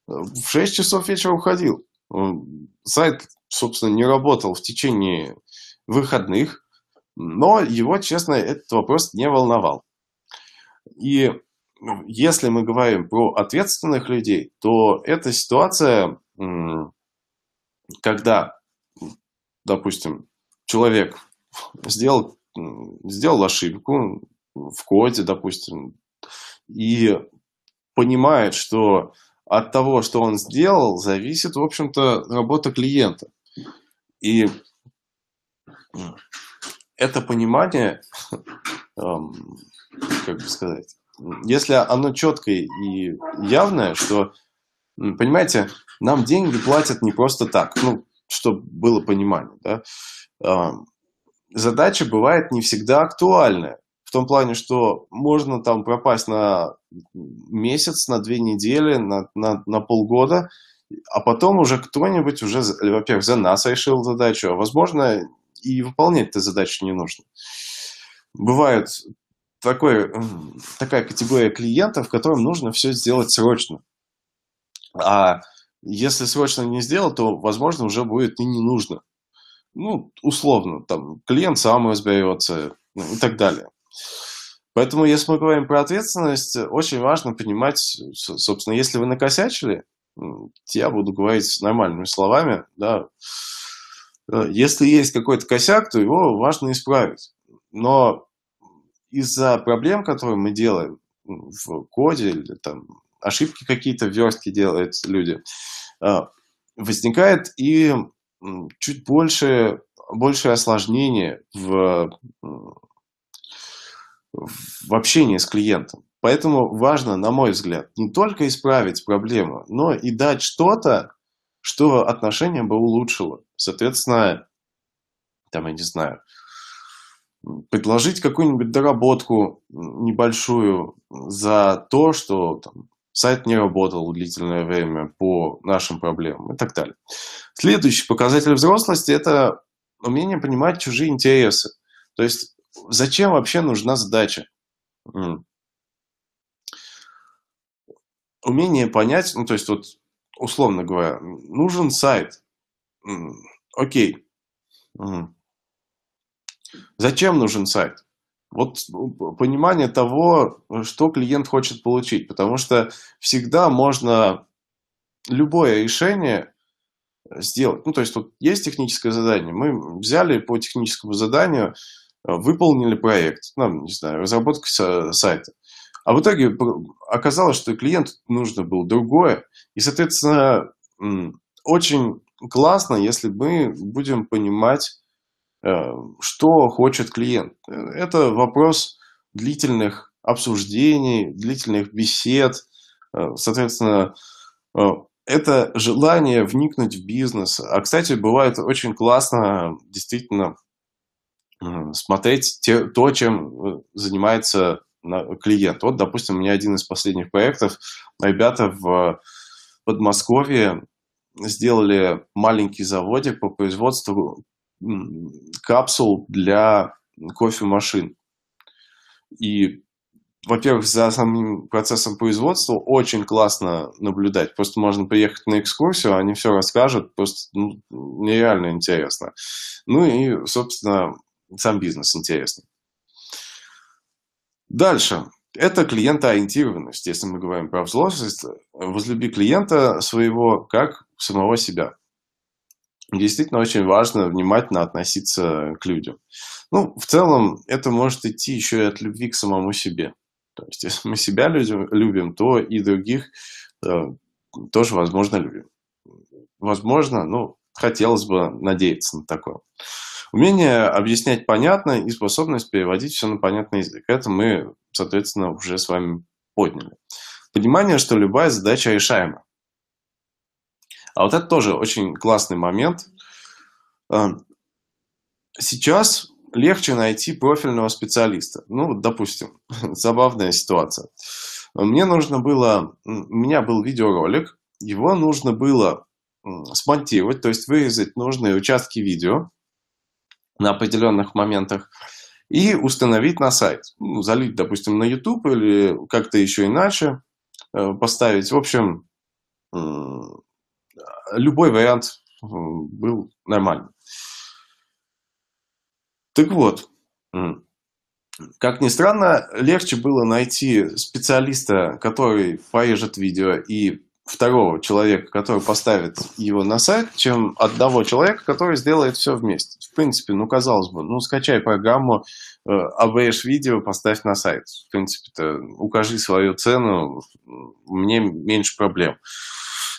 э, в 6 часов вечера уходил. Сайт, собственно, не работал в течение выходных, но его, честно, этот вопрос не волновал. И ну, если мы говорим про ответственных людей, то эта ситуация, когда допустим, человек сделал, сделал ошибку в коде, допустим, и понимает, что от того, что он сделал, зависит, в общем-то, работа клиента. И это понимание, эм, как бы сказать, если оно четкое и явное, что, понимаете, нам деньги платят не просто так, ну, чтобы было понимание, да. Эм, задача бывает не всегда актуальная. В том плане, что можно там пропасть на месяц, на две недели, на, на, на полгода, а потом уже кто-нибудь уже, во-первых, за нас решил задачу, а возможно, и выполнять эту задачу не нужно. Бывает такой, такая категория клиентов, которым нужно все сделать срочно. А если срочно не сделал, то, возможно, уже будет и не нужно. Ну, условно, там, клиент сам разберется ну, и так далее. Поэтому, если мы говорим про ответственность, очень важно понимать, собственно, если вы накосячили, я буду говорить нормальными словами, да, э, если есть какой-то косяк, то его важно исправить. Но из-за проблем, которые мы делаем в коде, или там ошибки какие-то в верстке делают люди, э, возникает и чуть больше, большее осложнение в в общении с клиентом. Поэтому важно, на мой взгляд, не только исправить проблему, но и дать что-то, что отношение бы улучшило. Соответственно, там, я не знаю, предложить какую-нибудь доработку небольшую за то, что там, сайт не работал длительное время по нашим проблемам и так далее. Следующий показатель взрослости – это умение понимать чужие интересы. То есть зачем вообще нужна задача? Умение понять, ну, то есть, вот, условно говоря, нужен сайт. Окей. Зачем нужен сайт? Вот понимание того, что клиент хочет получить. Потому что всегда можно любое решение сделать. Ну, то есть, вот есть техническое задание. Мы взяли по техническому заданию выполнили проект, ну, не знаю, разработка сайта. А в итоге оказалось, что клиенту нужно было другое. И, соответственно, очень классно, если мы будем понимать, что хочет клиент. Это вопрос длительных обсуждений, длительных бесед. Э, соответственно, это желание вникнуть в бизнес. А, кстати, бывает очень классно действительно смотреть те, то, чем э, занимается клиент. Вот, допустим, у меня один из последних проектов. Ребята в Подмосковье сделали маленький заводик по производству капсул для кофемашин. И, во-первых, за самим процессом производства очень классно наблюдать. Просто можно приехать на экскурсию, они все расскажут, просто ну, нереально интересно. Ну и, собственно, сам бизнес интересный. Дальше. Это клиентоориентированность. Если мы говорим про взрослость, возлюби клиента своего как самого себя. Действительно очень важно внимательно относиться к людям. Ну, в целом, это может идти еще и от любви к самому себе. То есть, если мы себя любим, то и других э, тоже, возможно, любим. Возможно, ну, хотелось бы надеяться на такое. Умение объяснять понятно и способность переводить все на понятный язык. Это мы, соответственно, уже с вами подняли. Понимание, что любая задача решаема. А вот это тоже очень классный момент. А, сейчас легче найти профильного специалиста. Ну, допустим, забавная ситуация. Мне нужно было, у меня был видеоролик, его нужно было смонтировать, то есть вырезать нужные участки видео, на определенных моментах и установить на сайт. Ну, залить, допустим, на YouTube или как-то еще иначе э, поставить. В общем, любой вариант э, был нормальный. Так вот, как ни странно, легче было найти специалиста, который порежет видео и второго человека, который поставит его на сайт, чем одного человека, который сделает все вместе. В принципе, ну, казалось бы, ну, скачай программу, э, обрежь видео, поставь на сайт. В принципе-то, укажи свою цену, мне меньше проблем.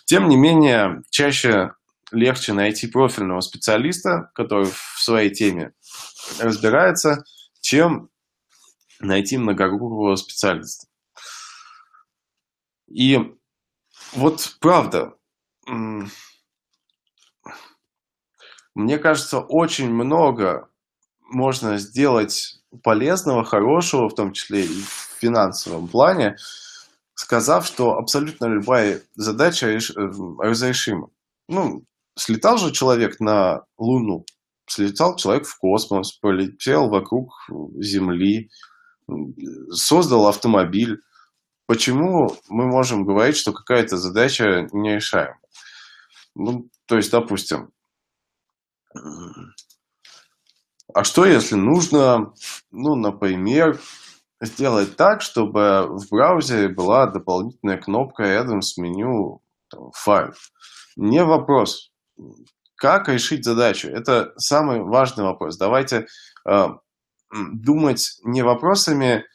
Тем не менее, чаще легче найти профильного специалиста, который в своей теме разбирается, чем найти многогруппового специалиста. И вот правда, мне кажется, очень много можно сделать полезного, хорошего, в том числе и в финансовом плане, сказав, что абсолютно любая задача э, разрешима. Ну, слетал же человек на Луну, слетал человек в космос, полетел вокруг Земли, создал автомобиль. Почему мы можем говорить, что какая-то задача нерешаема? Ну, то есть, допустим, а что если нужно, ну, например, сделать так, чтобы в браузере была дополнительная кнопка рядом с меню там, файл? Не вопрос. Как решить задачу? Это самый важный вопрос. Давайте э, думать не вопросами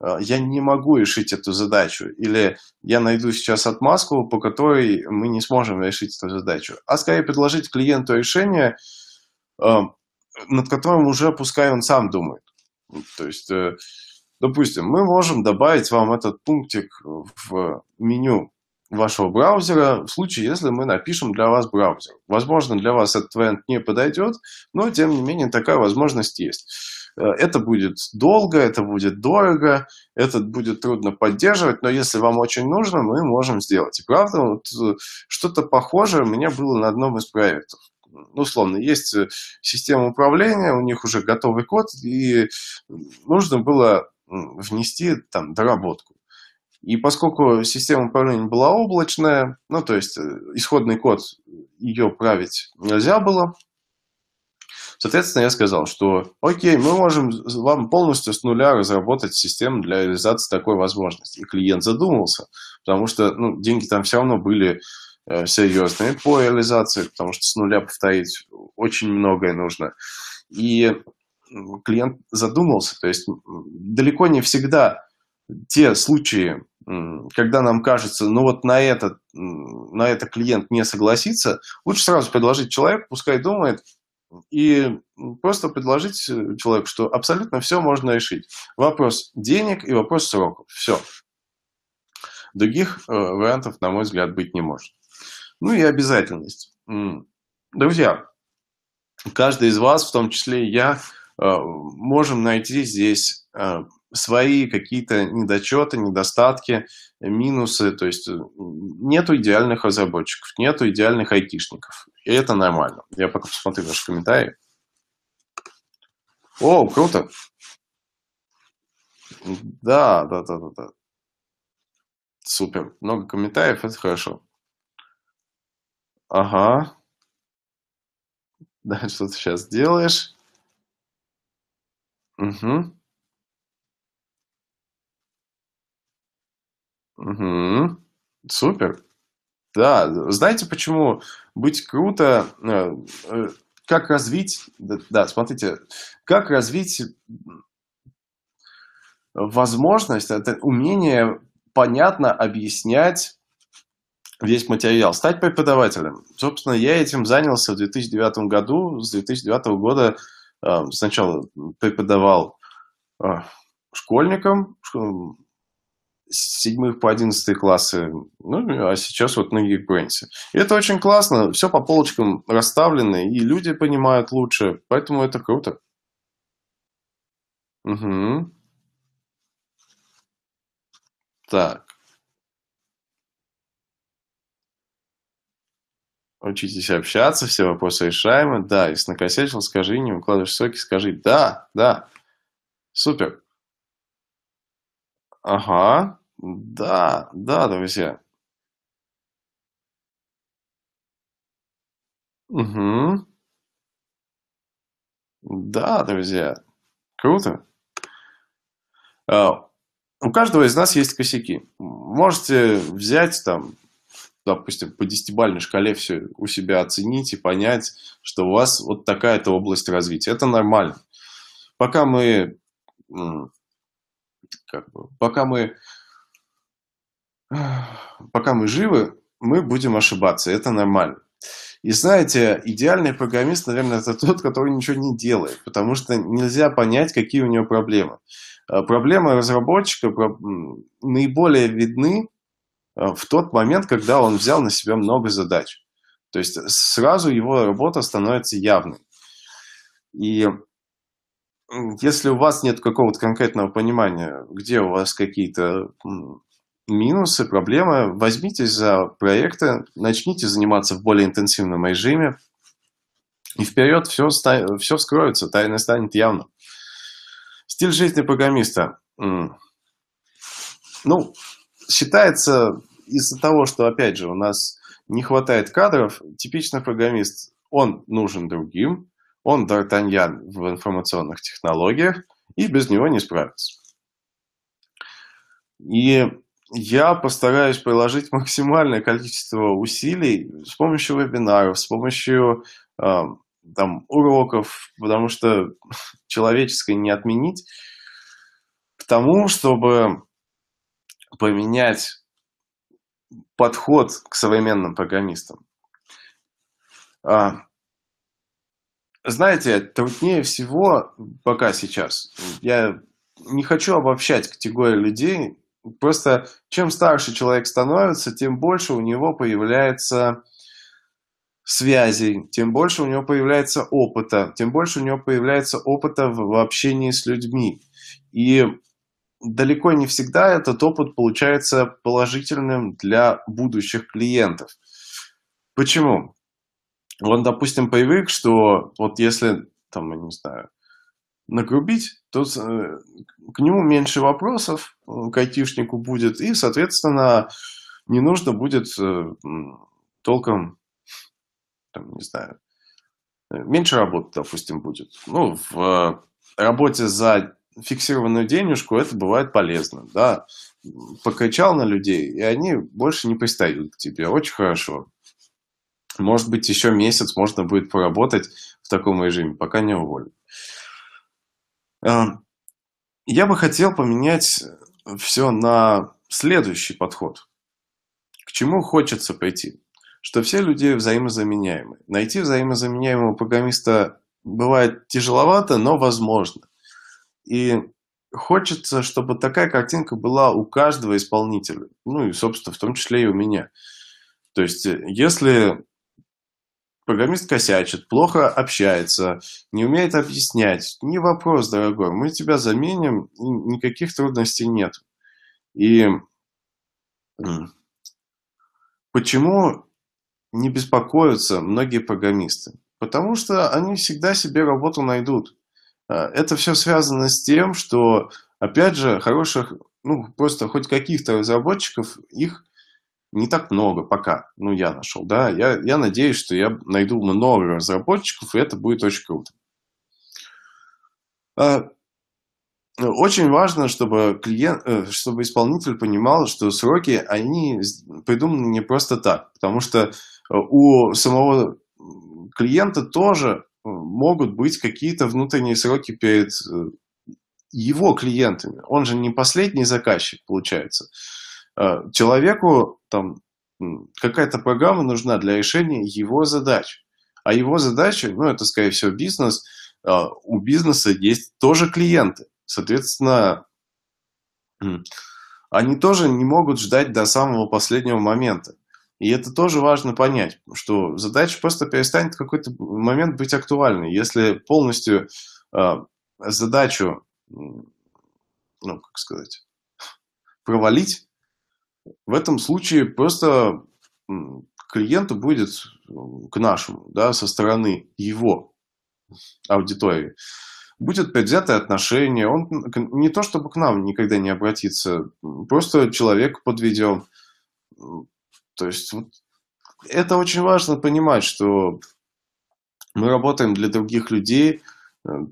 э, «я не могу решить эту задачу» или «я найду сейчас отмазку, по которой мы не сможем решить эту задачу», а скорее предложить клиенту решение, э, над которым уже пускай он сам думает. То есть, э, допустим, мы можем добавить вам этот пунктик в меню вашего браузера в случае, если мы напишем для вас браузер. Возможно, для вас этот вариант не подойдет, но, тем не менее, такая возможность есть. Э, это будет долго, это будет дорого, это будет трудно поддерживать, но если вам очень нужно, мы можем сделать. И правда, вот, э, что-то похожее у меня было на одном из проектов. Ну, условно, есть э, система управления, у них уже готовый код, и нужно было внести там доработку. И поскольку система управления была облачная, ну, то есть исходный код ее править нельзя было, Соответственно, я сказал, что окей, мы можем вам полностью с нуля разработать систему для реализации такой возможности. И клиент задумался, потому что ну, деньги там все равно были э, серьезные по реализации, потому что с нуля повторить очень многое нужно. И клиент задумался, то есть далеко не всегда те случаи, когда нам кажется, ну вот на это, на это клиент не согласится, лучше сразу предложить человеку, пускай думает, и просто предложить э, человеку, что абсолютно все можно решить. Вопрос денег и вопрос сроков. Все. Других э, вариантов, на мой взгляд, быть не может. Ну и обязательность. Друзья, каждый из вас, в том числе и я, можем найти здесь э, свои какие-то недочеты, недостатки, минусы. То есть э, нету идеальных разработчиков, нету идеальных айтишников. И это нормально. Я пока посмотрю ваши комментарии. О, круто. Да, да, да, да, да. Супер. Много комментариев, это хорошо. Ага. Да, что ты сейчас делаешь? Угу. Угу. Супер. Да, знаете, почему быть круто, э, э, как развить, да, смотрите, как развить возможность, это умение понятно объяснять весь материал, стать преподавателем. Собственно, я этим занялся в 2009 году. С 2009 года сначала преподавал школьникам, с седьмых по одиннадцатые классы, ну, а сейчас вот на Geekbrains. И это очень классно, все по полочкам расставлено, и люди понимают лучше, поэтому это круто. Угу. Так. Учитесь общаться, все вопросы решаемы. Да, если накосячил, скажи, не укладываешь соки, скажи. Да, да. Супер. Ага. Да, да, друзья. Угу. Да, друзья. Круто. А, у каждого из нас есть косяки. Можете взять там допустим, по десятибальной шкале все у себя оценить и понять, что у вас вот такая-то область развития. Это нормально. Пока мы, как бы, пока мы, пока мы живы, мы будем ошибаться. Это нормально. И знаете, идеальный программист, наверное, это тот, который ничего не делает, потому что нельзя понять, какие у него проблемы. Э, проблемы разработчика наиболее видны в тот момент, когда он взял на себя много задач. То есть сразу его работа становится явной. И если у вас нет какого-то конкретного понимания, где у вас какие-то минусы, проблемы, возьмитесь за проекты, начните заниматься в более интенсивном режиме, и вперед все, все вскроется, тайна станет явным. Стиль жизни программиста. Ну, считается из-за того, что, опять же, у нас не хватает кадров, типичный программист, он нужен другим, он Д'Артаньян в информационных технологиях, и без него не справится. И я постараюсь приложить максимальное количество усилий с помощью вебинаров, с помощью э, там, уроков, потому что человеческое не отменить, к тому, чтобы поменять подход к современным программистам. А, знаете, труднее всего пока сейчас. Я не хочу обобщать категории людей, Просто чем старше человек становится, тем больше у него появляется связей, тем больше у него появляется опыта, тем больше у него появляется опыта в, общении с людьми. И далеко не всегда этот опыт получается положительным для будущих клиентов. Почему? Он, допустим, привык, что вот если, там, я не знаю, нагрубить, то э, к нему меньше вопросов, э, к айтишнику будет, и, соответственно, не нужно будет э, толком, там, не знаю, меньше работы, допустим, будет. Ну, в работе за фиксированную денежку это бывает полезно, да. Покричал на людей, и они больше не пристают к тебе. Очень хорошо. Может быть, еще месяц можно будет поработать в таком режиме, пока не уволят. Эм, я бы хотел поменять все на следующий подход. К чему хочется пойти? Что все люди взаимозаменяемы. Найти взаимозаменяемого программиста бывает тяжеловато, но возможно. И хочется, чтобы такая картинка была у каждого исполнителя. Ну и, собственно, в том числе и у меня. То есть, если Программист косячит, плохо общается, не умеет объяснять. Не вопрос, дорогой, мы тебя заменим, никаких трудностей нет. И почему не беспокоятся многие программисты? Потому что они всегда себе работу найдут. А, это все связано с тем, что, опять же, хороших, ну, просто хоть каких-то разработчиков, их не так много пока, ну, я нашел, да, я, я надеюсь, что я найду много разработчиков, и это будет очень круто. А, очень важно, чтобы клиент, э, чтобы исполнитель понимал, что сроки, они придуманы не просто так, потому что э, у самого клиента тоже э, могут быть какие-то внутренние сроки перед его клиентами. Он же не последний заказчик, получается. Э, человеку там какая-то программа нужна для решения его задач. А его задачи, ну, это, скорее всего, бизнес. Э, у бизнеса есть тоже клиенты. Соответственно, они тоже не могут ждать до самого последнего момента. И это тоже важно понять, что задача просто перестанет в какой-то момент быть актуальной. Если полностью э, задачу, ну, как сказать, провалить, в этом случае просто клиенту будет к нашему, да, со стороны его аудитории, будет предвзятое отношение. Он не то чтобы к нам никогда не обратится, просто человек подведем. То есть вот, это очень важно понимать, что мы работаем для других людей, э,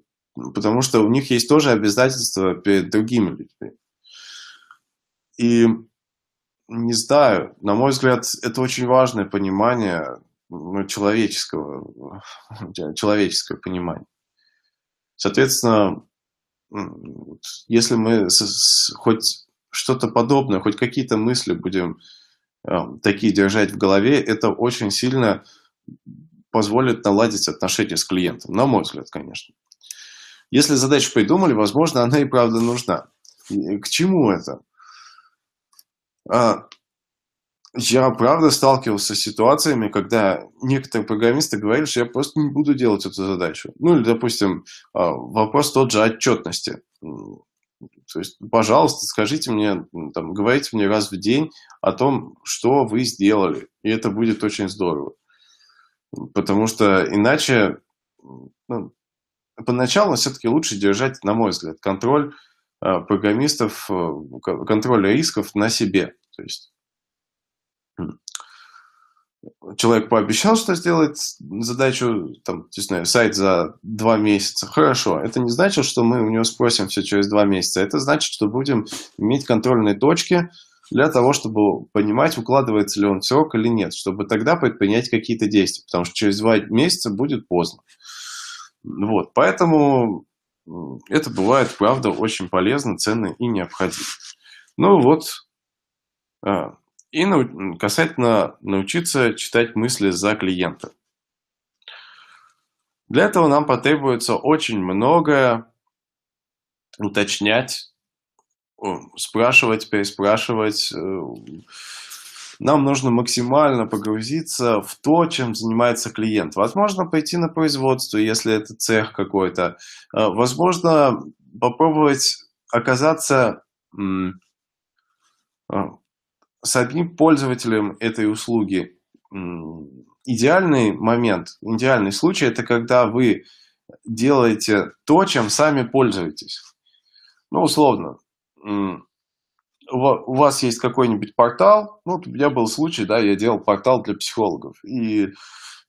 потому что у них есть тоже обязательства перед другими людьми. И не знаю, на мой взгляд, это очень важное понимание ну, человеческого, человеческое понимание. Соответственно, если мы хоть что-то подобное, хоть какие-то мысли будем такие держать в голове, это очень сильно позволит наладить отношения с клиентом, на мой взгляд, конечно. Если задачу придумали, возможно, она и правда нужна. К чему это? А, я правда сталкивался с ситуациями, когда некоторые программисты говорили, что я просто не буду делать эту задачу. Ну или, допустим, а, вопрос тот же отчетности. То есть, пожалуйста, скажите мне, там, говорите мне раз в день о том, что вы сделали, и это будет очень здорово. Потому что иначе ну, поначалу все-таки лучше держать, на мой взгляд, контроль э, программистов, э, контроль рисков на себе. То есть человек пообещал, что сделает задачу, там, не знаю, сайт за два месяца. Хорошо. Это не значит, что мы у него спросим все через два месяца. Это значит, что будем иметь контрольные точки для того, чтобы понимать, укладывается ли он в срок или нет, чтобы тогда предпринять какие-то действия, потому что через два месяца будет поздно. Вот, поэтому это бывает, правда, очень полезно, ценно и необходимо. Ну вот, и касательно научиться читать мысли за клиента. Для этого нам потребуется очень многое уточнять, спрашивать, переспрашивать. Э, нам нужно максимально погрузиться в то, чем занимается клиент. Возможно, пойти на производство, если это цех какой-то. Э, возможно, попробовать оказаться э, с одним пользователем этой услуги идеальный момент, идеальный случай – это когда вы делаете то, чем сами пользуетесь. Ну, условно, у вас есть какой-нибудь портал, ну, у меня был случай, да, я делал портал для психологов, и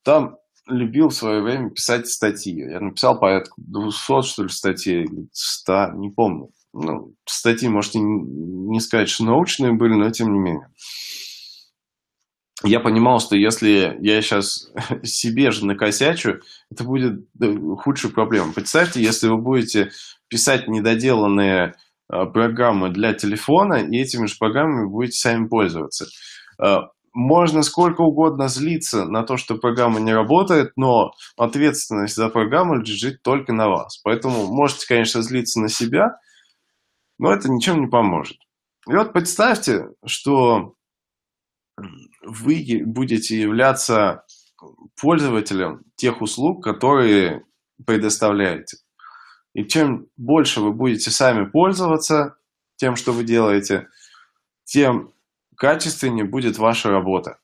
там любил в свое время писать статьи. Я написал порядка 200, что ли, статей, 100, не помню ну, статьи, может, и не сказать, что научные были, но тем не менее. Я понимал, что если я сейчас себе же накосячу, это будет худшей проблемой. Представьте, если вы будете писать недоделанные а, программы для телефона, и этими же программами будете сами пользоваться. А, можно сколько угодно злиться на то, что программа не работает, но ответственность за программу лежит только на вас. Поэтому можете, конечно, злиться на себя, но это ничем не поможет. И вот представьте, что вы будете являться пользователем тех услуг, которые предоставляете. И чем больше вы будете сами пользоваться тем, что вы делаете, тем качественнее будет ваша работа.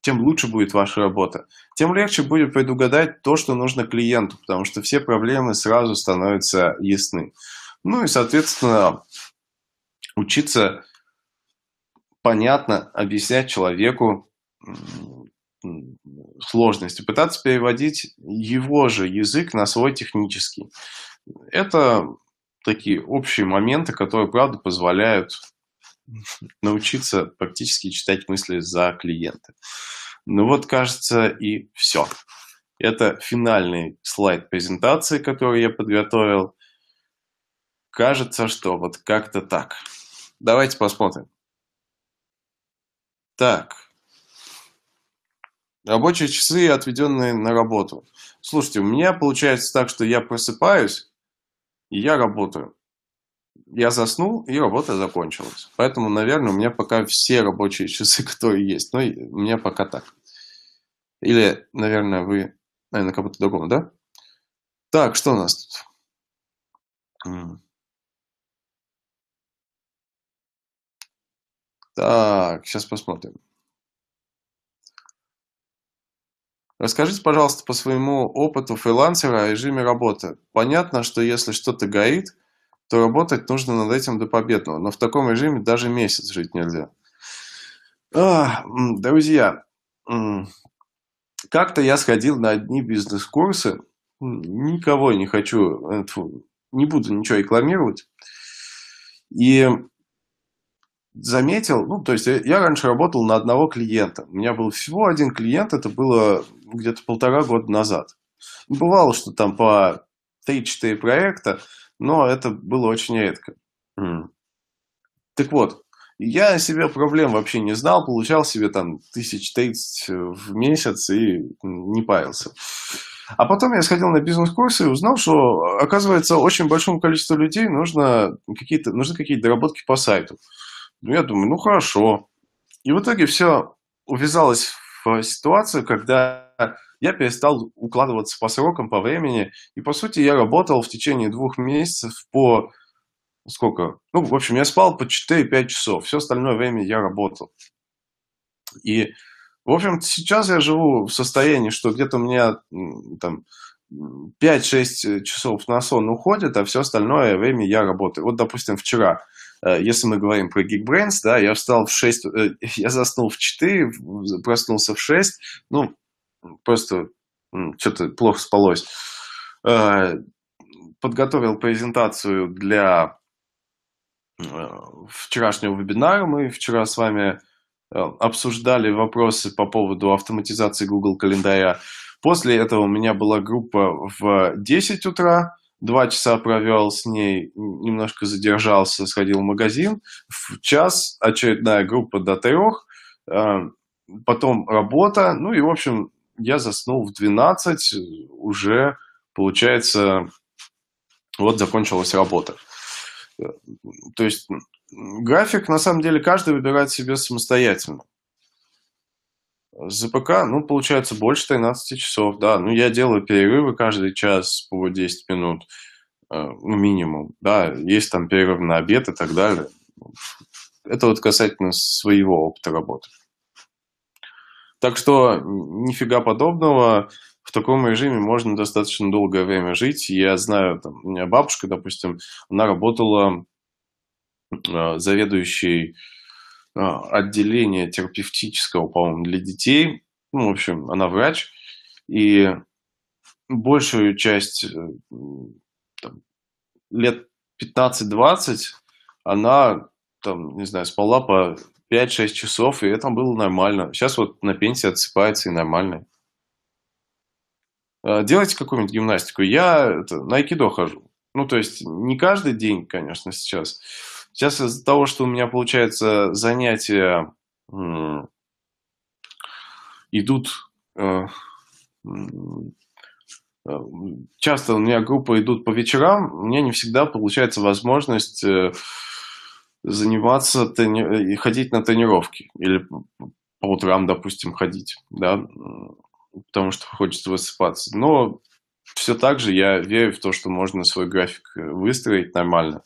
Тем лучше будет ваша работа. Тем легче будет предугадать то, что нужно клиенту, потому что все проблемы сразу становятся ясны. Ну и, соответственно, учиться понятно объяснять человеку сложности, пытаться переводить его же язык на свой технический. Это такие общие моменты, которые, правда, позволяют научиться практически читать мысли за клиента. Ну вот, кажется, и все. Это финальный слайд презентации, который я подготовил. Кажется, что вот как-то так. Давайте посмотрим. Так. Рабочие часы, отведенные на работу. Слушайте, у меня получается так, что я просыпаюсь, и я работаю. Я заснул, и работа закончилась. Поэтому, наверное, у меня пока все рабочие часы, которые есть. Но у меня пока так. Или, наверное, вы, наверное, кому-то другому, да? Так, что у нас тут? Так, сейчас посмотрим. Расскажите, пожалуйста, по своему опыту фрилансера о режиме работы. Понятно, что если что-то горит, то работать нужно над этим до победного, но в таком режиме даже месяц жить нельзя. А, друзья, как-то я сходил на одни бизнес-курсы, никого не хочу, не буду ничего рекламировать, и заметил, ну, то есть я раньше работал на одного клиента. У меня был всего один клиент, это было где-то полтора года назад. Бывало, что там по 3-4 проекта, но это было очень редко. Так вот, я себе проблем вообще не знал, получал себе там тысяч тридцать в месяц и не парился. А потом я сходил на бизнес-курсы и узнал, что, оказывается, очень большому количеству людей нужно какие-то, нужны какие-то доработки по сайту. Ну, я думаю, ну, хорошо. И в итоге все увязалось в ситуацию, когда я перестал укладываться по срокам, по времени. И, по сути, я работал в течение двух месяцев по сколько? Ну, в общем, я спал по 4-5 часов. Все остальное время я работал. И, в общем, сейчас я живу в состоянии, что где-то у меня там 5-6 часов на сон уходит, а все остальное время я работаю. Вот, допустим, вчера, если мы говорим про Geekbrains, да, я встал в 6, э, я заснул в 4, проснулся в 6, ну, просто что-то плохо спалось. Э, подготовил презентацию для вчерашнего вебинара. Мы вчера с вами э, обсуждали вопросы по поводу автоматизации Google календаря. После этого у меня была группа в 10 утра, два часа провел с ней, немножко задержался, сходил в магазин. В час очередная группа до трех, э, потом работа. Ну и, в общем, я заснул в 12, уже, получается, вот закончилась работа. То есть график, на самом деле, каждый выбирает себе самостоятельно. За ПК, ну, получается, больше 13 часов, да. Ну, я делаю перерывы каждый час по 10 минут, э, ну, минимум, да. Есть там перерыв на обед и так далее. Это вот касательно своего опыта работы. Так что нифига подобного в таком режиме можно достаточно долгое время жить. Я знаю, там, у меня бабушка, допустим, она работала э, заведующей э, отделения терапевтического, по-моему, для детей. Ну, в общем, она врач. И большую часть э, там, лет 15-20 она, там, не знаю, спала по 5-6 часов, и это было нормально. Сейчас вот на пенсии отсыпается и нормально. Э, делайте какую-нибудь гимнастику. Я это, на айкидо хожу. Ну, то есть, не каждый день, конечно, сейчас. Сейчас из-за того, что у меня, получается, занятия идут... Э, э, часто у меня группы идут по вечерам, у меня не всегда получается возможность э, заниматься, трени... ходить на тренировки. Или по утрам, допустим, ходить. Да? потому что хочется высыпаться. Но все так же я верю в то, что можно свой график выстроить нормально.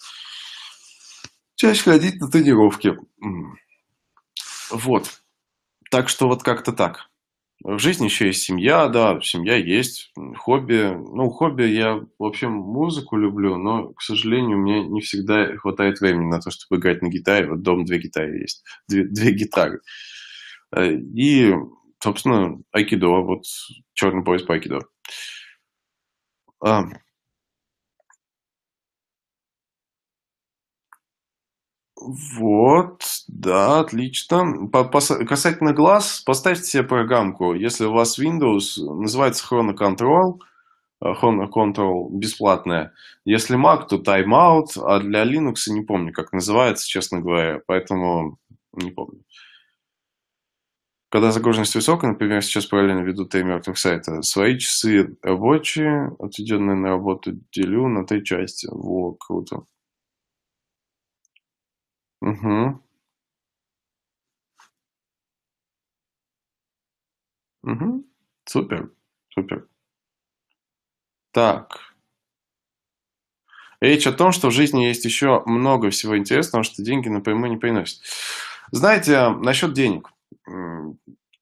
Чаще ходить на тренировки. Вот. Так что вот как-то так. В жизни еще есть семья, да, семья есть, хобби. Ну, хобби я, в общем, музыку люблю, но, к сожалению, мне не всегда хватает времени на то, чтобы играть на гитаре. Вот дома две гитары есть, две, две гитары. Э, и собственно, айкидо, вот черный пояс по айкидо. Вот, да, отлично. По, по, касательно глаз, поставьте себе программку. Если у вас Windows, называется Chrono Control, Chrono Control бесплатная. Если Mac, то Timeout, а для Linux не помню, как называется, честно говоря, поэтому не помню. Когда загруженность высокая, например, сейчас параллельно веду три мертвых сайта, свои часы рабочие, отведенные на работу, делю на три части. Во, круто. Угу. Угу. Супер, супер. Так. Речь о том, что в жизни есть еще много всего интересного, что деньги напрямую не приносят. Знаете, насчет денег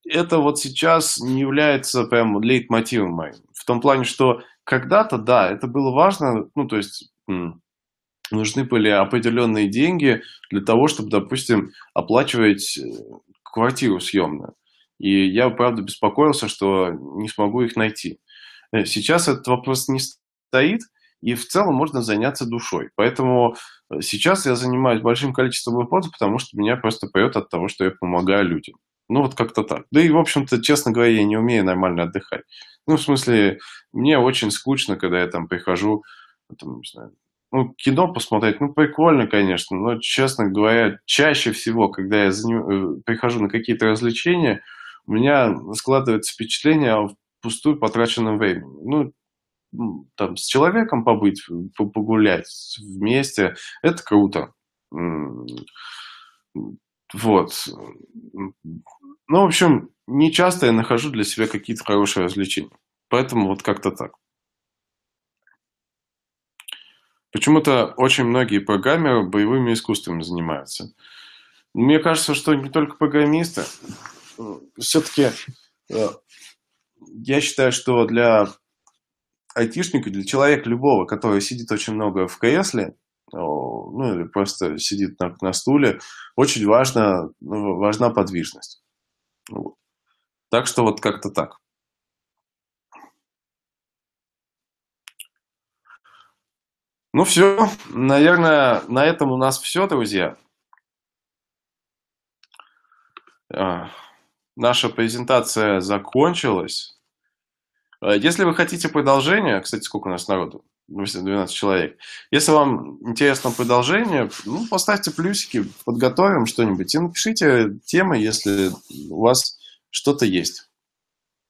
это вот сейчас не является прям лейтмотивом моим. В том плане, что когда-то, да, это было важно, ну, то есть нужны были определенные деньги для того, чтобы, допустим, оплачивать э, квартиру съемную. И я, правда, беспокоился, что не смогу их найти. Э, сейчас этот вопрос не стоит, и в целом можно заняться душой. Поэтому э, сейчас я занимаюсь большим количеством вопросов, потому что меня просто поет от того, что я помогаю людям. Ну, вот как-то так. Да и, в общем-то, честно говоря, я не умею нормально отдыхать. Ну, в смысле, мне очень скучно, когда я там прихожу, там, не знаю, ну, кино посмотреть, ну, прикольно, конечно, но, честно говоря, чаще всего, когда я заним... Э, прихожу на какие-то развлечения, у меня складывается впечатление о пустую потраченном времени. Ну, там, с человеком побыть, погулять вместе, это круто. Вот. Ну, в общем, не часто я нахожу для себя какие-то хорошие развлечения. Поэтому вот как-то так. Почему-то очень многие программеры боевыми искусствами занимаются. Мне кажется, что не только программисты. Все-таки э, я считаю, что для айтишника, для человека любого, который сидит очень много в кресле, ну или просто сидит на, на стуле, очень важно, ну, важна подвижность. Вот. Так что вот как-то так. Ну все, наверное, на этом у нас все, друзья. А, наша презентация закончилась. А, если вы хотите продолжение, кстати, сколько у нас народу? 12 человек. Если вам интересно продолжение, ну, поставьте плюсики, подготовим что-нибудь и напишите темы, если у вас что-то есть.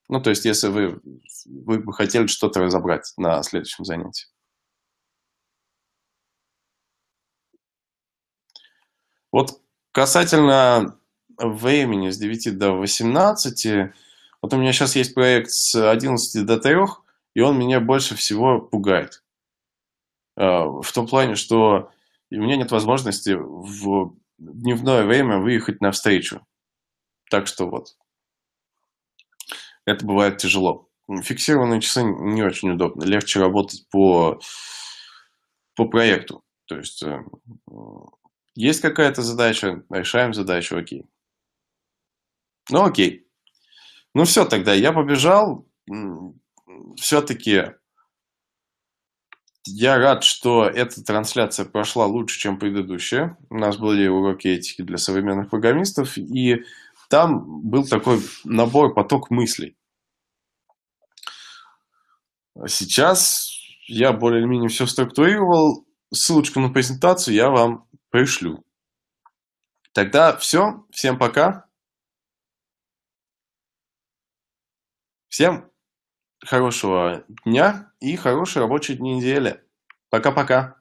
Ну, то есть, если вы, вы бы хотели что-то разобрать на следующем занятии. Вот касательно времени с 9 до 18, вот у меня сейчас есть проект с 11 до 3, и он меня больше всего пугает. А, в том плане, что у меня нет возможности в дневное время выехать навстречу. Так что вот. Это бывает тяжело. Фиксированные часы не очень удобно. Легче работать по, по проекту. То есть э, есть какая-то задача, решаем задачу, окей. Ну окей. Ну все тогда, я побежал. Все-таки я рад, что эта трансляция прошла лучше, чем предыдущая. У нас были уроки этики для современных программистов, и там был такой набор, поток мыслей. Сейчас я более-менее все структурировал. Ссылочку на презентацию я вам пришлю. Тогда все. Всем пока. Всем хорошего дня и хорошей рабочей недели. Пока-пока.